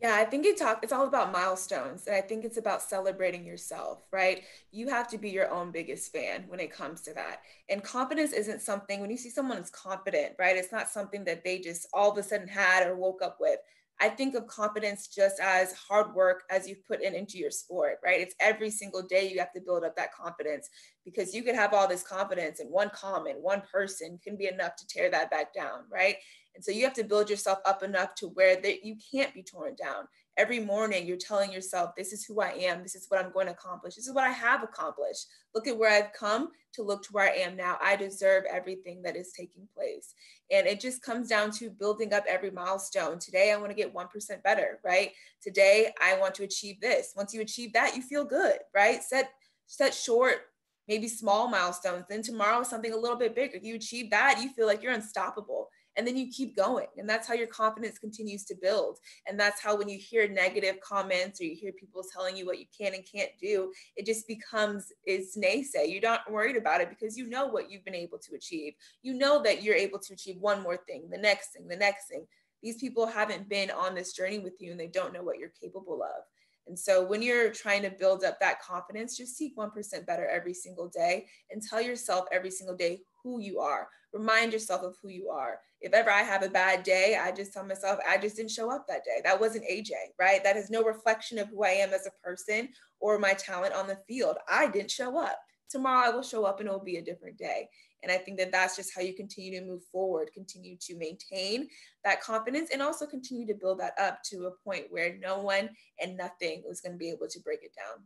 Speaker 8: Yeah, I think it talk it's all about milestones and I think it's about celebrating yourself, right? You have to be your own biggest fan when it comes to that. And confidence isn't something when you see someone is confident, right? It's not something that they just all of a sudden had or woke up with. I think of confidence just as hard work as you put in into your sport, right? It's every single day you have to build up that confidence because you could have all this confidence and one comment, one person can be enough to tear that back down, right? And so you have to build yourself up enough to where that you can't be torn down. Every morning you're telling yourself, this is who I am. This is what I'm going to accomplish. This is what I have accomplished. Look at where I've come to look to where I am now. I deserve everything that is taking place. And it just comes down to building up every milestone. Today, I want to get 1% better, right? Today, I want to achieve this. Once you achieve that, you feel good, right? Set, set short, maybe small milestones. Then tomorrow, something a little bit bigger. You achieve that, you feel like you're unstoppable and then you keep going. And that's how your confidence continues to build. And that's how when you hear negative comments or you hear people telling you what you can and can't do it just becomes is naysay. You're not worried about it because you know what you've been able to achieve. You know that you're able to achieve one more thing the next thing the next thing. These people haven't been on this journey with you and they don't know what you're capable of and so when you're trying to build up that confidence, just seek 1% better every single day and tell yourself every single day who you are. Remind yourself of who you are. If ever I have a bad day, I just tell myself, I just didn't show up that day. That wasn't AJ, right? That is no reflection of who I am as a person or my talent on the field. I didn't show up. Tomorrow I will show up and it will be a different day. And I think that that's just how you continue to move forward, continue to maintain that confidence, and also continue to build that up to a point where no one and nothing is going to be able to break it down.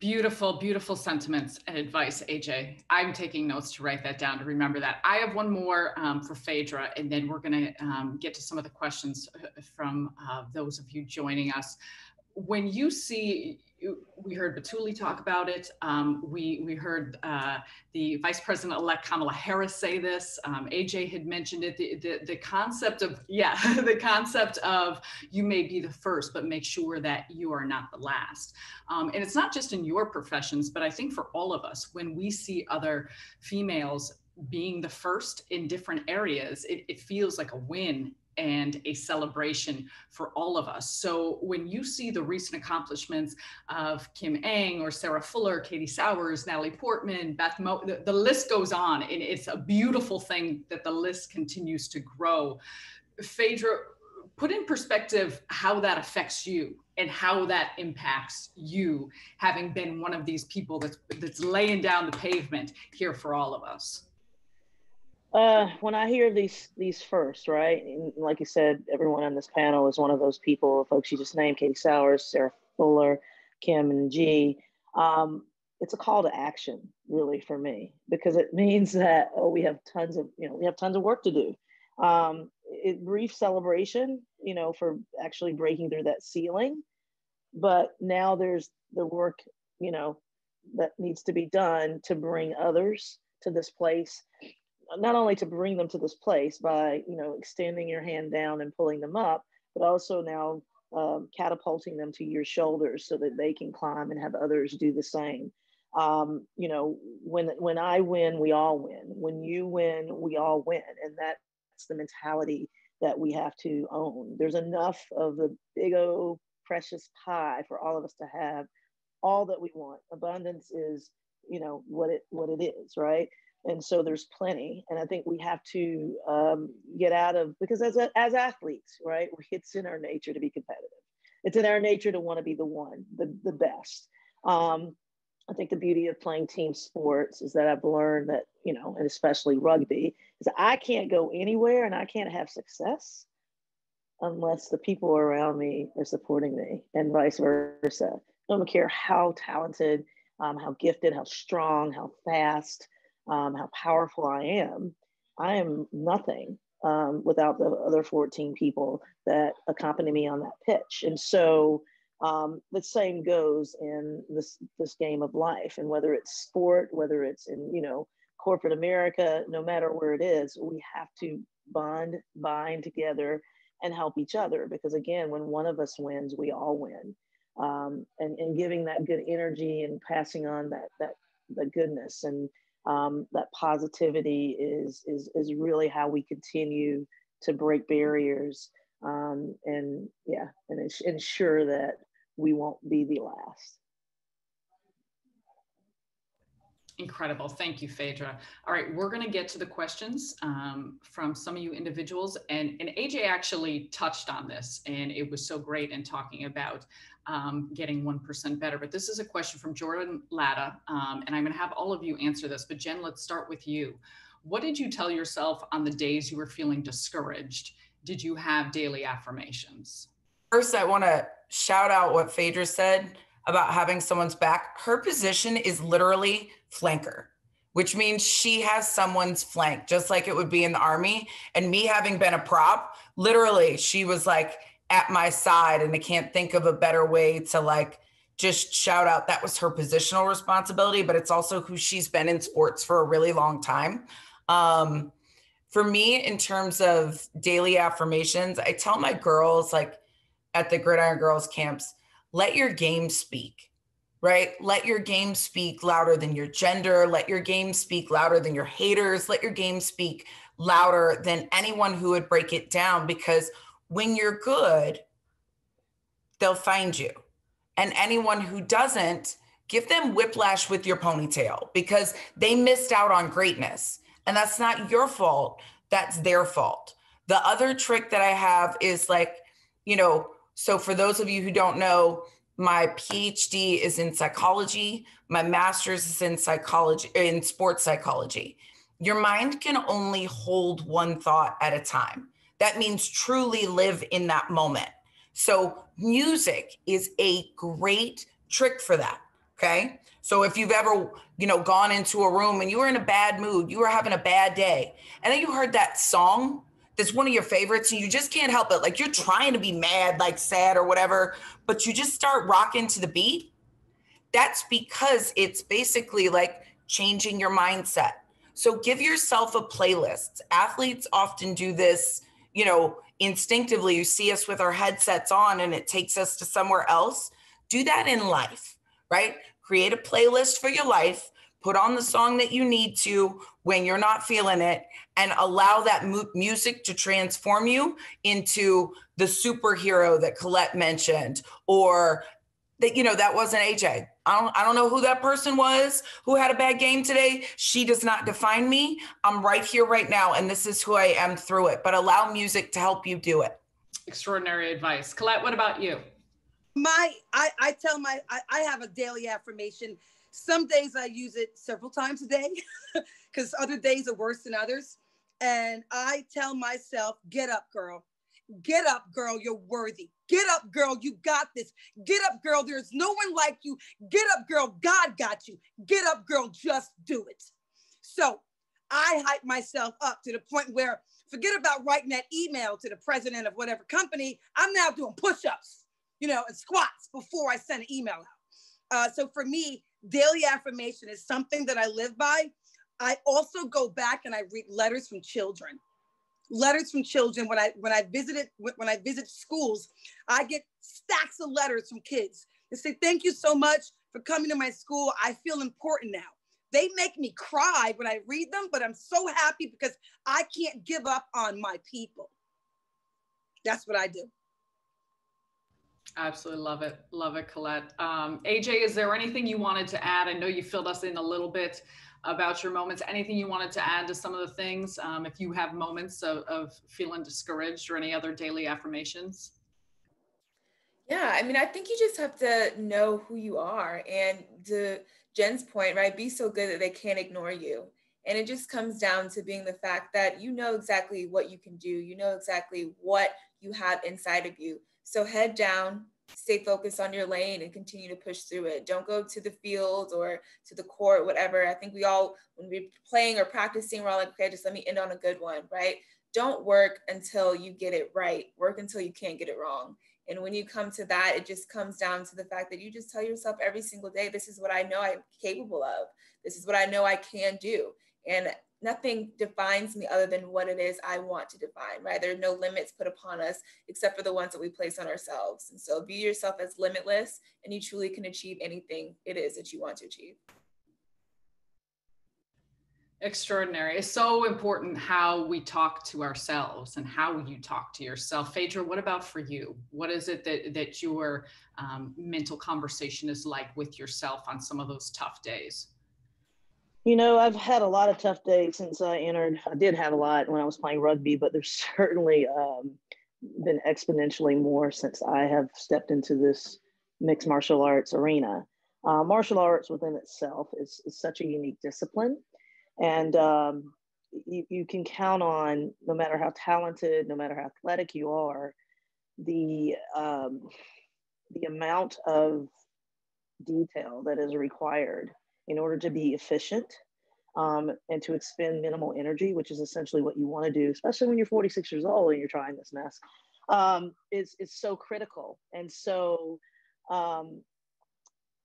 Speaker 5: Beautiful, beautiful sentiments and advice, AJ. I'm taking notes to write that down to remember that. I have one more um, for Phaidra, and then we're going to um, get to some of the questions uh, from uh, those of you joining us. When you see we heard Batouly talk about it. Um, we we heard uh, the Vice President-elect Kamala Harris say this. Um, AJ had mentioned it. The, the the concept of yeah, the concept of you may be the first, but make sure that you are not the last. Um, and it's not just in your professions, but I think for all of us, when we see other females being the first in different areas, it, it feels like a win and a celebration for all of us. So when you see the recent accomplishments of Kim Ng or Sarah Fuller, Katie Sowers, Natalie Portman, Beth Mo, the, the list goes on. And it's a beautiful thing that the list continues to grow. Phaidra, put in perspective how that affects you and how that impacts you, having been one of these people that's, that's laying down the pavement here for all of us.
Speaker 7: Uh, when I hear these these first, right, and like you said, everyone on this panel is one of those people, folks you just named, Katie Sowers, Sarah Fuller, Kim Ng. Um, it's a call to action, really, for me, because it means that oh, we have tons of you know we have tons of work to do. Um, it brief celebration, you know, for actually breaking through that ceiling, but now there's the work, you know, that needs to be done to bring others to this place not only to bring them to this place by you know extending your hand down and pulling them up but also now um, catapulting them to your shoulders so that they can climb and have others do the same. Um, you know when when i win we all win. When you win we all win. And that's the mentality that we have to own. There's enough of the big old precious pie for all of us to have. All that we want. Abundance is you know what it what it is right and so there's plenty and i think we have to um, get out of because as, a, as athletes right it's in our nature to be competitive. It's in our nature to want to be the one the, the best. Um, i think the beauty of playing team sports is that i've learned that you know and especially rugby is i can't go anywhere and i can't have success unless the people around me are supporting me and vice versa. I don't care how talented um, how gifted how strong how fast um, how powerful I am, I am nothing um, without the other 14 people that accompany me on that pitch. And so um, the same goes in this this game of life, and whether it's sport, whether it's in you know corporate America, no matter where it is, we have to bond, bind together, and help each other. Because again, when one of us wins, we all win. Um, and, and giving that good energy and passing on that that the goodness and um, that positivity is, is, is really how we continue to break barriers um, and yeah, and ensure that we won't be the last.
Speaker 5: Incredible. Thank you, Phaidra. All right, we're going to get to the questions um, from some of you individuals. And, and AJ actually touched on this, and it was so great in talking about um, getting 1% better. But this is a question from Jordan Latta, um, and I'm going to have all of you answer this. But Jen, let's start with you. What did you tell yourself on the days you were feeling discouraged? Did you have daily affirmations?
Speaker 9: First, I want to shout out what Phaidra said about having someone's back. Her position is literally flanker, which means she has someone's flank, just like it would be in the army. And me having been a prop, literally, she was like at my side. And I can't think of a better way to like just shout out that was her positional responsibility, but it's also who she's been in sports for a really long time. Um, for me, in terms of daily affirmations, I tell my girls, like at the Gridiron Girls camps, let your game speak, right? Let your game speak louder than your gender. Let your game speak louder than your haters. Let your game speak louder than anyone who would break it down because when you're good, they'll find you. And anyone who doesn't, give them whiplash with your ponytail because they missed out on greatness. And that's not your fault, that's their fault. The other trick that I have is like, you know, so, for those of you who don't know, my PhD is in psychology, my master's is in psychology, in sports psychology. Your mind can only hold one thought at a time. That means truly live in that moment. So, music is a great trick for that. Okay. So if you've ever, you know, gone into a room and you were in a bad mood, you were having a bad day, and then you heard that song that's one of your favorites and you just can't help it. Like you're trying to be mad, like sad or whatever, but you just start rocking to the beat. That's because it's basically like changing your mindset. So give yourself a playlist. Athletes often do this, you know, instinctively. You see us with our headsets on and it takes us to somewhere else. Do that in life, right? Create a playlist for your life, put on the song that you need to when you're not feeling it, and allow that mu- music to transform you into the superhero that Collette mentioned, or that, you know, that wasn't AJ. I don't, I don't know who that person was who had a bad game today. She does not define me. I'm right here, right now, and this is who I am through it. But allow music to help you do it.
Speaker 5: Extraordinary advice. Collette, what about you?
Speaker 6: My, I, I tell my, I, I have a daily affirmation. Some days I use it several times a day because other days are worse than others. And I tell myself, get up, girl. Get up, girl. You're worthy. Get up, girl. You got this. Get up, girl. There's no one like you. Get up, girl. God got you. Get up, girl. Just do it. So I hype myself up to the point where forget about writing that email to the president of whatever company. I'm now doing push ups, you know, and squats before I send an email out. Uh, so for me, daily affirmation is something that I live by. I also go back and I read letters from children letters from children when I when I visited when I visit schools, I get stacks of letters from kids. They say, "Thank you so much for coming to my school. I feel important now." They make me cry when I read them, but I'm so happy because I can't give up on my people. That's what I do.
Speaker 5: Absolutely love it. Love it, Collette. Um, AJ, is there anything you wanted to add? I know you filled us in a little bit about your moments. Anything you wanted to add to some of the things? Um, if you have moments of, of feeling discouraged or any other daily affirmations?
Speaker 8: Yeah, I mean, I think you just have to know who you are. And to Jen's point, right, be so good that they can't ignore you. And it just comes down to being the fact that you know exactly what you can do, you know exactly what you have inside of you. So head down, stay focused on your lane and continue to push through it. Don't go to the field or to the court, whatever. I think we all, when we're playing or practicing, we're all like, okay, just let me end on a good one, right? Don't work until you get it right. Work until you can't get it wrong. And when you come to that, it just comes down to the fact that you just tell yourself every single day, this is what I know I'm capable of. This is what I know I can do. And nothing defines me other than what it is I want to define, right? There are no limits put upon us except for the ones that we place on ourselves. And so view yourself as limitless and you truly can achieve anything it is that you want to achieve.
Speaker 5: Extraordinary. It's so important how we talk to ourselves and how you talk to yourself. Phaidra, what about for you? What is it that, that your um, mental conversation is like with yourself on some of those tough days?
Speaker 7: You know, I've had a lot of tough days since I entered. I did have a lot when I was playing rugby, but there's certainly um, been exponentially more since I have stepped into this mixed martial arts arena. Uh, martial arts within itself is, is, such a unique discipline. And um, you, you can count on, no matter how talented, no matter how athletic you are, the, um, the amount of detail that is required in order to be efficient um, and to expend minimal energy, which is essentially what you want to do, especially when you're 46 years old and you're trying this mess, um, is, is so critical. And so um,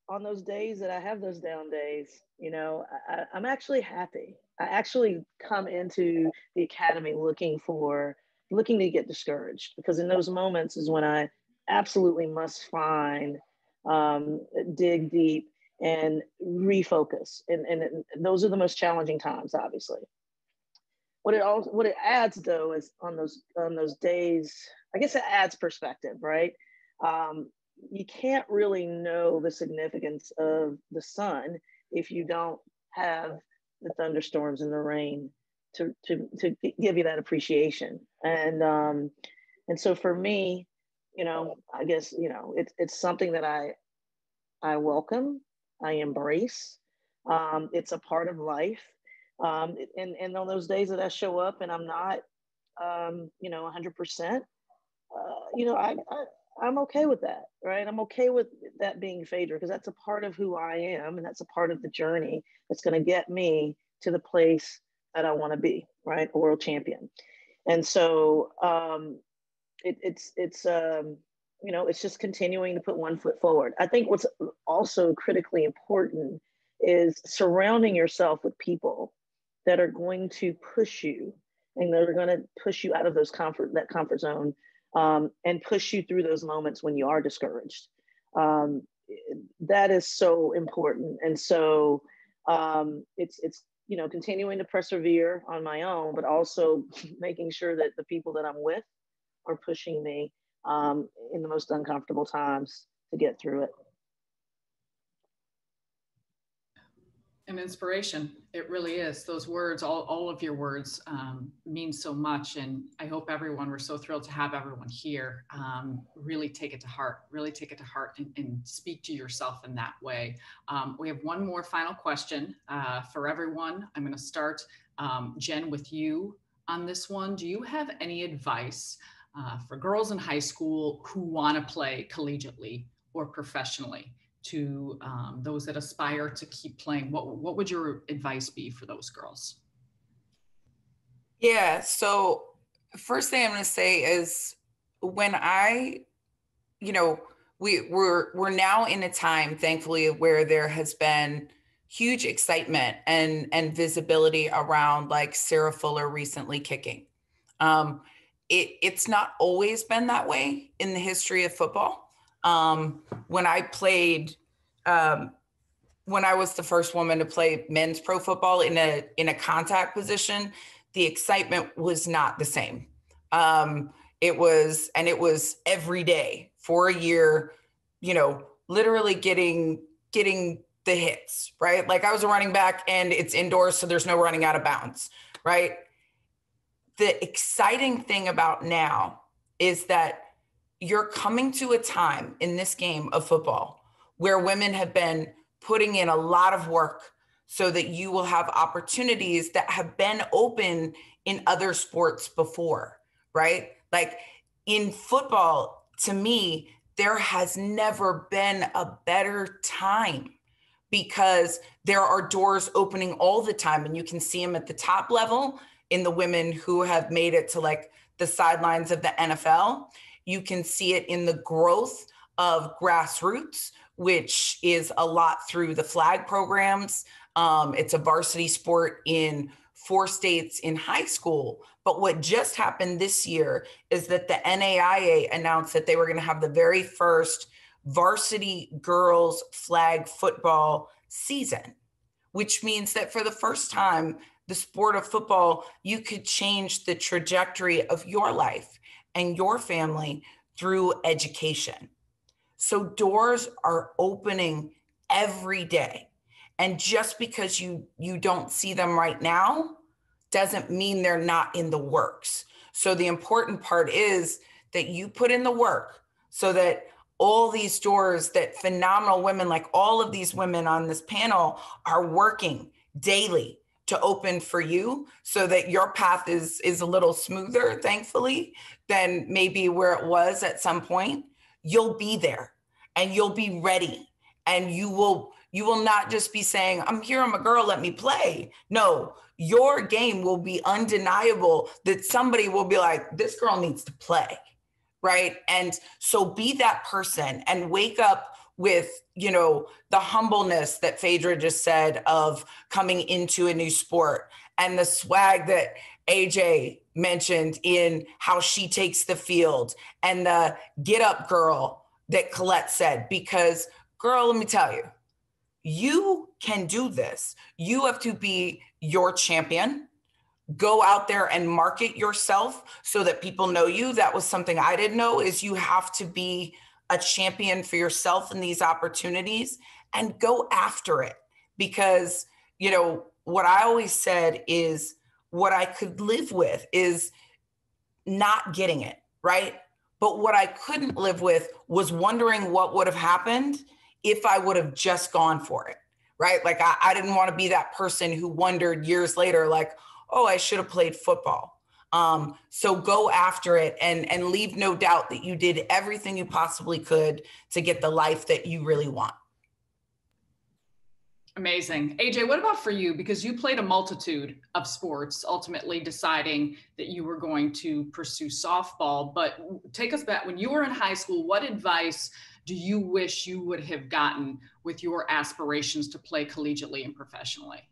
Speaker 7: on those days that I have those down days, you know, I, I'm actually happy. I actually come into the academy looking for, looking to get discouraged because in those moments is when I absolutely must find, um, dig deep, and refocus. And, and, those are the most challenging times, obviously. What it also what it adds though is on those on those days, I guess it adds perspective, right? Um, you can't really know the significance of the sun if you don't have the thunderstorms and the rain to to to give you that appreciation. And um, and so for me, you know, I guess you know it's it's something that I I welcome I embrace. Um, it's a part of life. Um, and, and on those days that I show up and I'm not, um, you know, 100%, uh, you know, I, I, I'm okay with that, right? I'm okay with that being Phaidra because that's a part of who I am and that's a part of the journey that's going to get me to the place that I want to be, right? A world champion. And so um, it, it's, it's, um, you know, it's just continuing to put one foot forward. I think what's also critically important is surrounding yourself with people that are going to push you and that are going to push you out of those comfort that comfort zone um, and push you through those moments when you are discouraged. Um, that is so important, and so um, it's it's you know continuing to persevere on my own, but also making sure that the people that I'm with are pushing me um, in the most uncomfortable times to get through it.
Speaker 5: an inspiration. It really is. Those words, all, all of your words um, mean so much. And I hope everyone, we're so thrilled to have everyone here, um, really take it to heart, really take it to heart and, and speak to yourself in that way. Um, we have one more final question uh, for everyone. I'm going to start, um, Jen, with you on this one. Do you have any advice uh, for girls in high school who want to play collegiately or professionally? to um, those that aspire to keep playing, what, what would your advice be for those girls?
Speaker 9: Yeah. So, first thing I'm going to say is when I, you know, we we're we're now in a time, thankfully, where there has been huge excitement and and visibility around like Sarah Fuller recently kicking. Um, it it's not always been that way in the history of football. Um, when I played, um, when I was the first woman to play men's pro football in a in a contact position, the excitement was not the same. Um, it was, and it was every day for a year. You know, literally getting getting the hits, right? Like I was a running back, and it's indoors, so there's no running out of bounds, right? The exciting thing about now is that you're coming to a time in this game of football where women have been putting in a lot of work so that you will have opportunities that have been open in other sports before, right? Like in football, to me, there has never been a better time because there are doors opening all the time and you can see them at the top level in the women who have made it to like the sidelines of the NFL you can see it in the growth of grassroots, which is a lot through the flag programs. Um, it's a varsity sport in four states in high school. But what just happened this year is that the NAIA announced that they were going to have the very first varsity girls flag football season, which means that for the first time, the sport of football, you could change the trajectory of your life and your family through education. So doors are opening every day. And just because you you don't see them right now doesn't mean they're not in the works. So the important part is that you put in the work so that all these doors that phenomenal women like all of these women on this panel are working daily to open for you so that your path is is a little smoother thankfully than maybe where it was at some point. You'll be there and you'll be ready and you will you will not just be saying i'm here i'm a girl let me play. No your game will be undeniable that somebody will be like this girl needs to play right? And so be that person and wake up with you know the humbleness that Phaidra just said of coming into a new sport and the swag that AJ mentioned in how she takes the field and the get up girl that Collette said because girl let me tell you you can do this. You have to be your champion. Go out there and market yourself so that people know you. That was something i didn't know is you have to be a champion for yourself in these opportunities and go after it. Because you know what i always said is what i could live with is not getting it right? But what i couldn't live with was wondering what would have happened if i would have just gone for it right? Like i, I didn't want to be that person who wondered years later like oh i should have played football um, so go after it and and leave no doubt that you did everything you possibly could to get the life that you really want.
Speaker 5: Amazing. AJ, what about for you? Because you played a multitude of sports, ultimately deciding that you were going to pursue softball. But take us back when you were in high school, what advice do you wish you would have gotten with your aspirations to play collegiately and professionally?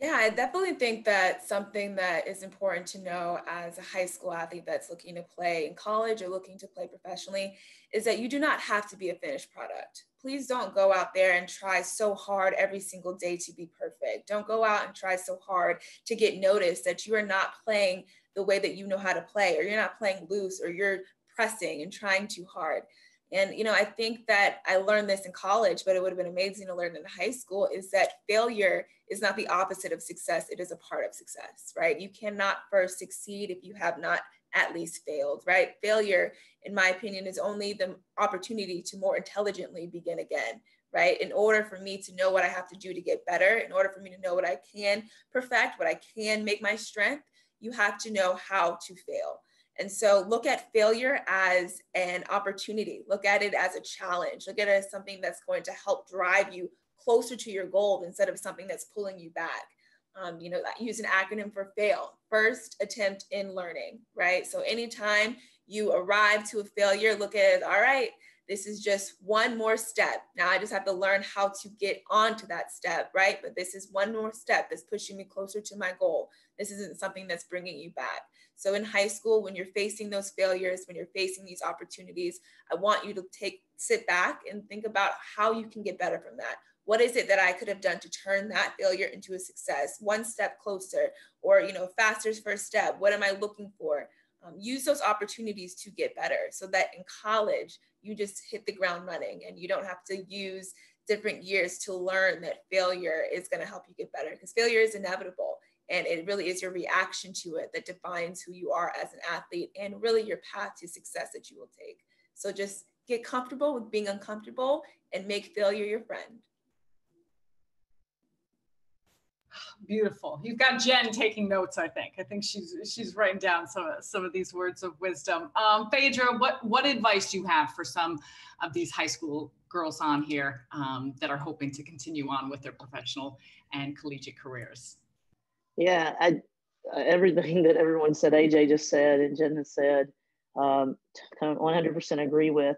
Speaker 8: Yeah, I definitely think that something that is important to know as a high school athlete that's looking to play in college or looking to play professionally is that you do not have to be a finished product please don't go out there and try so hard every single day to be perfect. Don't go out and try so hard to get noticed that you are not playing the way that you know how to play, or you're not playing loose, or you're pressing and trying too hard. And, you know, I think that I learned this in college, but it would have been amazing to learn in high school is that failure is not the opposite of success. It is a part of success, right? You cannot first succeed if you have not at least failed, right? Failure, in my opinion, is only the opportunity to more intelligently begin again, right? In order for me to know what I have to do to get better, in order for me to know what I can perfect, what I can make my strength, you have to know how to fail. And so look at failure as an opportunity. Look at it as a challenge. Look at it as something that's going to help drive you closer to your goal instead of something that's pulling you back um, you know, use an acronym for FAIL, first attempt in learning, right? So anytime you arrive to a failure, look at it, all right, this is just one more step. Now I just have to learn how to get onto that step, right? But this is one more step that's pushing me closer to my goal. This isn't something that's bringing you back. So in high school, when you're facing those failures, when you're facing these opportunities, I want you to take sit back and think about how you can get better from that what is it that I could have done to turn that failure into a success, one step closer, or you know, faster first step? What am I looking for? Um, use those opportunities to get better, so that in college you just hit the ground running, and you don't have to use different years to learn that failure is going to help you get better because failure is inevitable and it really is your reaction to it that defines who you are as an athlete and really your path to success that you will take so just get comfortable with being uncomfortable and make failure your friend
Speaker 5: Beautiful. You've got Jen taking notes. I think. I think she's she's writing down some some of these words of wisdom. Um, Phaidra, what what advice do you have for some of these high school girls on here um, that are hoping to continue on with their professional and collegiate careers?
Speaker 7: Yeah, I, everything that everyone said, AJ just said, and Jen has said, um, 100% agree with.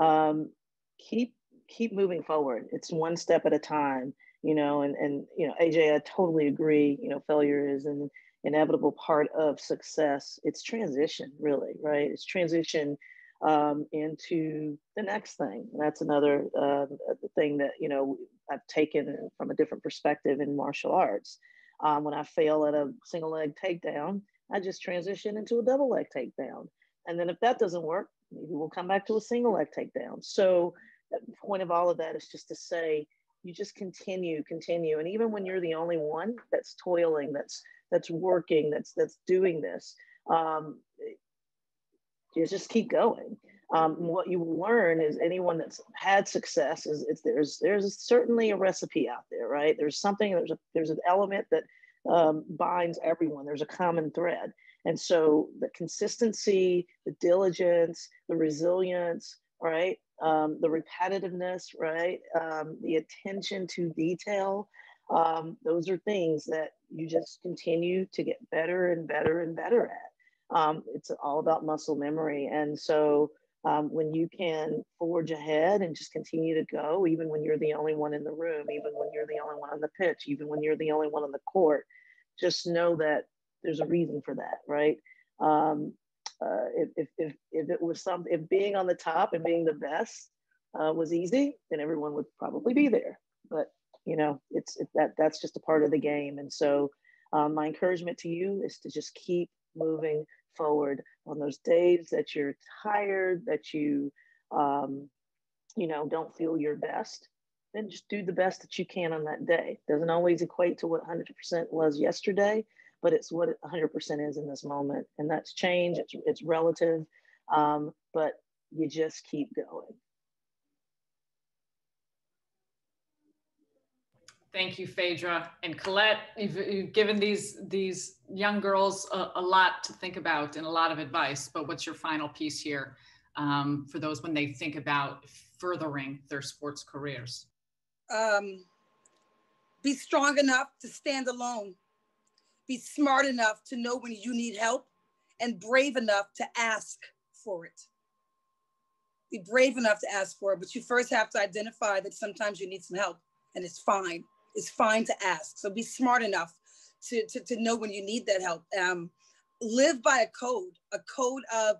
Speaker 7: Um, keep keep moving forward. It's one step at a time you know, and, and, you know, AJ, I totally agree, you know, failure is an inevitable part of success. It's transition really, right? It's transition um, into the next thing. That's another uh, thing that, you know, I've taken from a different perspective in martial arts. Um, when I fail at a single leg takedown, I just transition into a double leg takedown. And then if that doesn't work, maybe we'll come back to a single leg takedown. So the point of all of that is just to say, you just continue continue and even when you're the only one that's toiling that's that's working that's that's doing this um, you just keep going um, what you learn is anyone that's had success is it's there's there's certainly a recipe out there right there's something there's a there's an element that um, binds everyone there's a common thread and so the consistency the diligence the resilience right um, the repetitiveness, right? Um, the attention to detail. Um, those are things that you just continue to get better and better and better at. Um, it's all about muscle memory. And so um, when you can forge ahead and just continue to go, even when you're the only one in the room, even when you're the only one on the pitch, even when you're the only one on the court, just know that there's a reason for that, right? Um, uh, if, if, if, if, it was some, if being on the top and being the best uh, was easy, then everyone would probably be there. But you know, it's it, that that's just a part of the game. And so, um, my encouragement to you is to just keep moving forward on those days that you're tired, that you, um, you know, don't feel your best. Then just do the best that you can on that day. Doesn't always equate to what 100% was yesterday, but it's what 100% is in this moment. And that's change, it's, it's relative, um, but you just keep going.
Speaker 5: Thank you, Phaidra and Collette. You've, you've given these these young girls a, a, lot to think about and a lot of advice. But what's your final piece here um, for those when they think about furthering their sports careers?
Speaker 6: Um, Be strong enough to stand alone. Be smart enough to know when you need help and brave enough to ask for it. Be brave enough to ask for it, but you first have to identify that sometimes you need some help and it's fine. It's fine to ask. So be smart enough to, to, to know when you need that help. Um, live by a code, a code of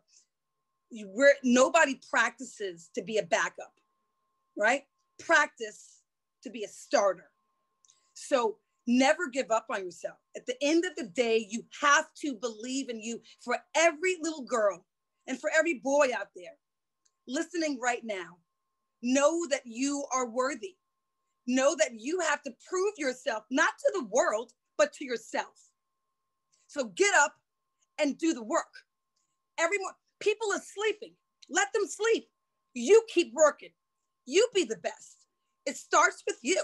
Speaker 6: where nobody practices to be a backup, right? Practice to be a starter. So never give up on yourself. At the end of the day, you have to believe in you for every little girl and for every boy out there listening right now. Know that you are worthy. Know that you have to prove yourself, not to the world, but to yourself. So get up and do the work. Everyone, people are sleeping. Let them sleep. You keep working. You be the best. It starts with you,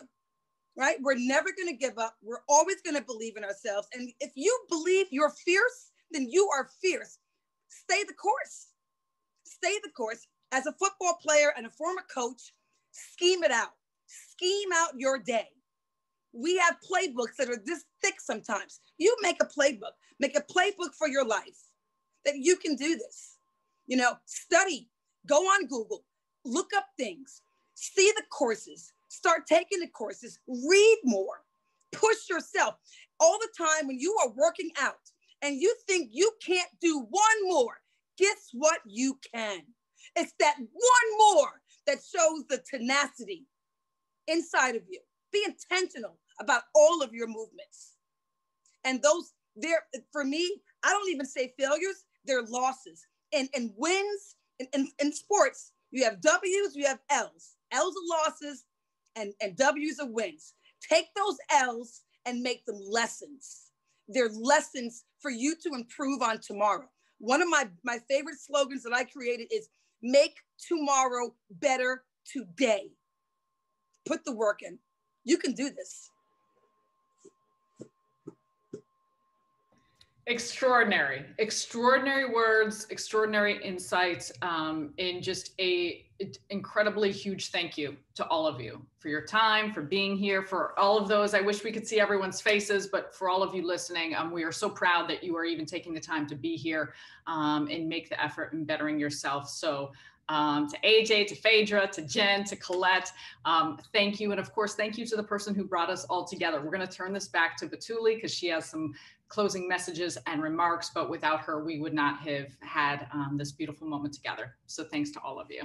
Speaker 6: right? We're never going to give up. We're always going to believe in ourselves. And if you believe you're fierce, then you are fierce. Stay the course. Stay the course. As a football player and a former coach, scheme it out. Scheme out your day. We have playbooks that are this thick sometimes. You make a playbook, make a playbook for your life that you can do this. You know, study, go on Google, look up things, see the courses, start taking the courses, read more, push yourself. All the time when you are working out and you think you can't do one more, guess what? You can. It's that one more that shows the tenacity inside of you. Be intentional about all of your movements. And those there for me, I don't even say failures, they're losses. And and wins in, in, in sports, you have W's, you have L's. L's are losses and, and W's are wins. Take those L's and make them lessons. They're lessons for you to improve on tomorrow. One of my, my favorite slogans that I created is make tomorrow better today. Put the work in. You can do this.
Speaker 5: extraordinary extraordinary words extraordinary insights um, and just a incredibly huge thank you to all of you for your time for being here for all of those i wish we could see everyone's faces but for all of you listening um, we are so proud that you are even taking the time to be here um, and make the effort in bettering yourself so um, to AJ, to Phaidra, to Jen, to Collette. Um, thank you. And of course, thank you to the person who brought us all together. We're going to turn this back to Batouly because she has some closing messages and remarks, but without her, we would not have had um, this beautiful moment together. So thanks to all of you.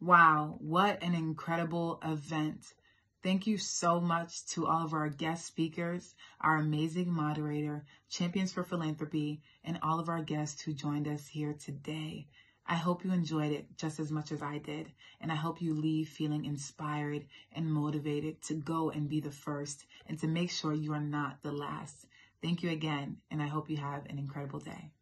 Speaker 3: Wow, what an incredible event. Thank you so much to all of our guest speakers, our amazing moderator, Champions for Philanthropy, and all of our guests who joined us here today. I hope you enjoyed it just as much as I did, and I hope you leave feeling inspired and motivated to go and be the first and to make sure you are not the last. Thank you again, and I hope you have an incredible day.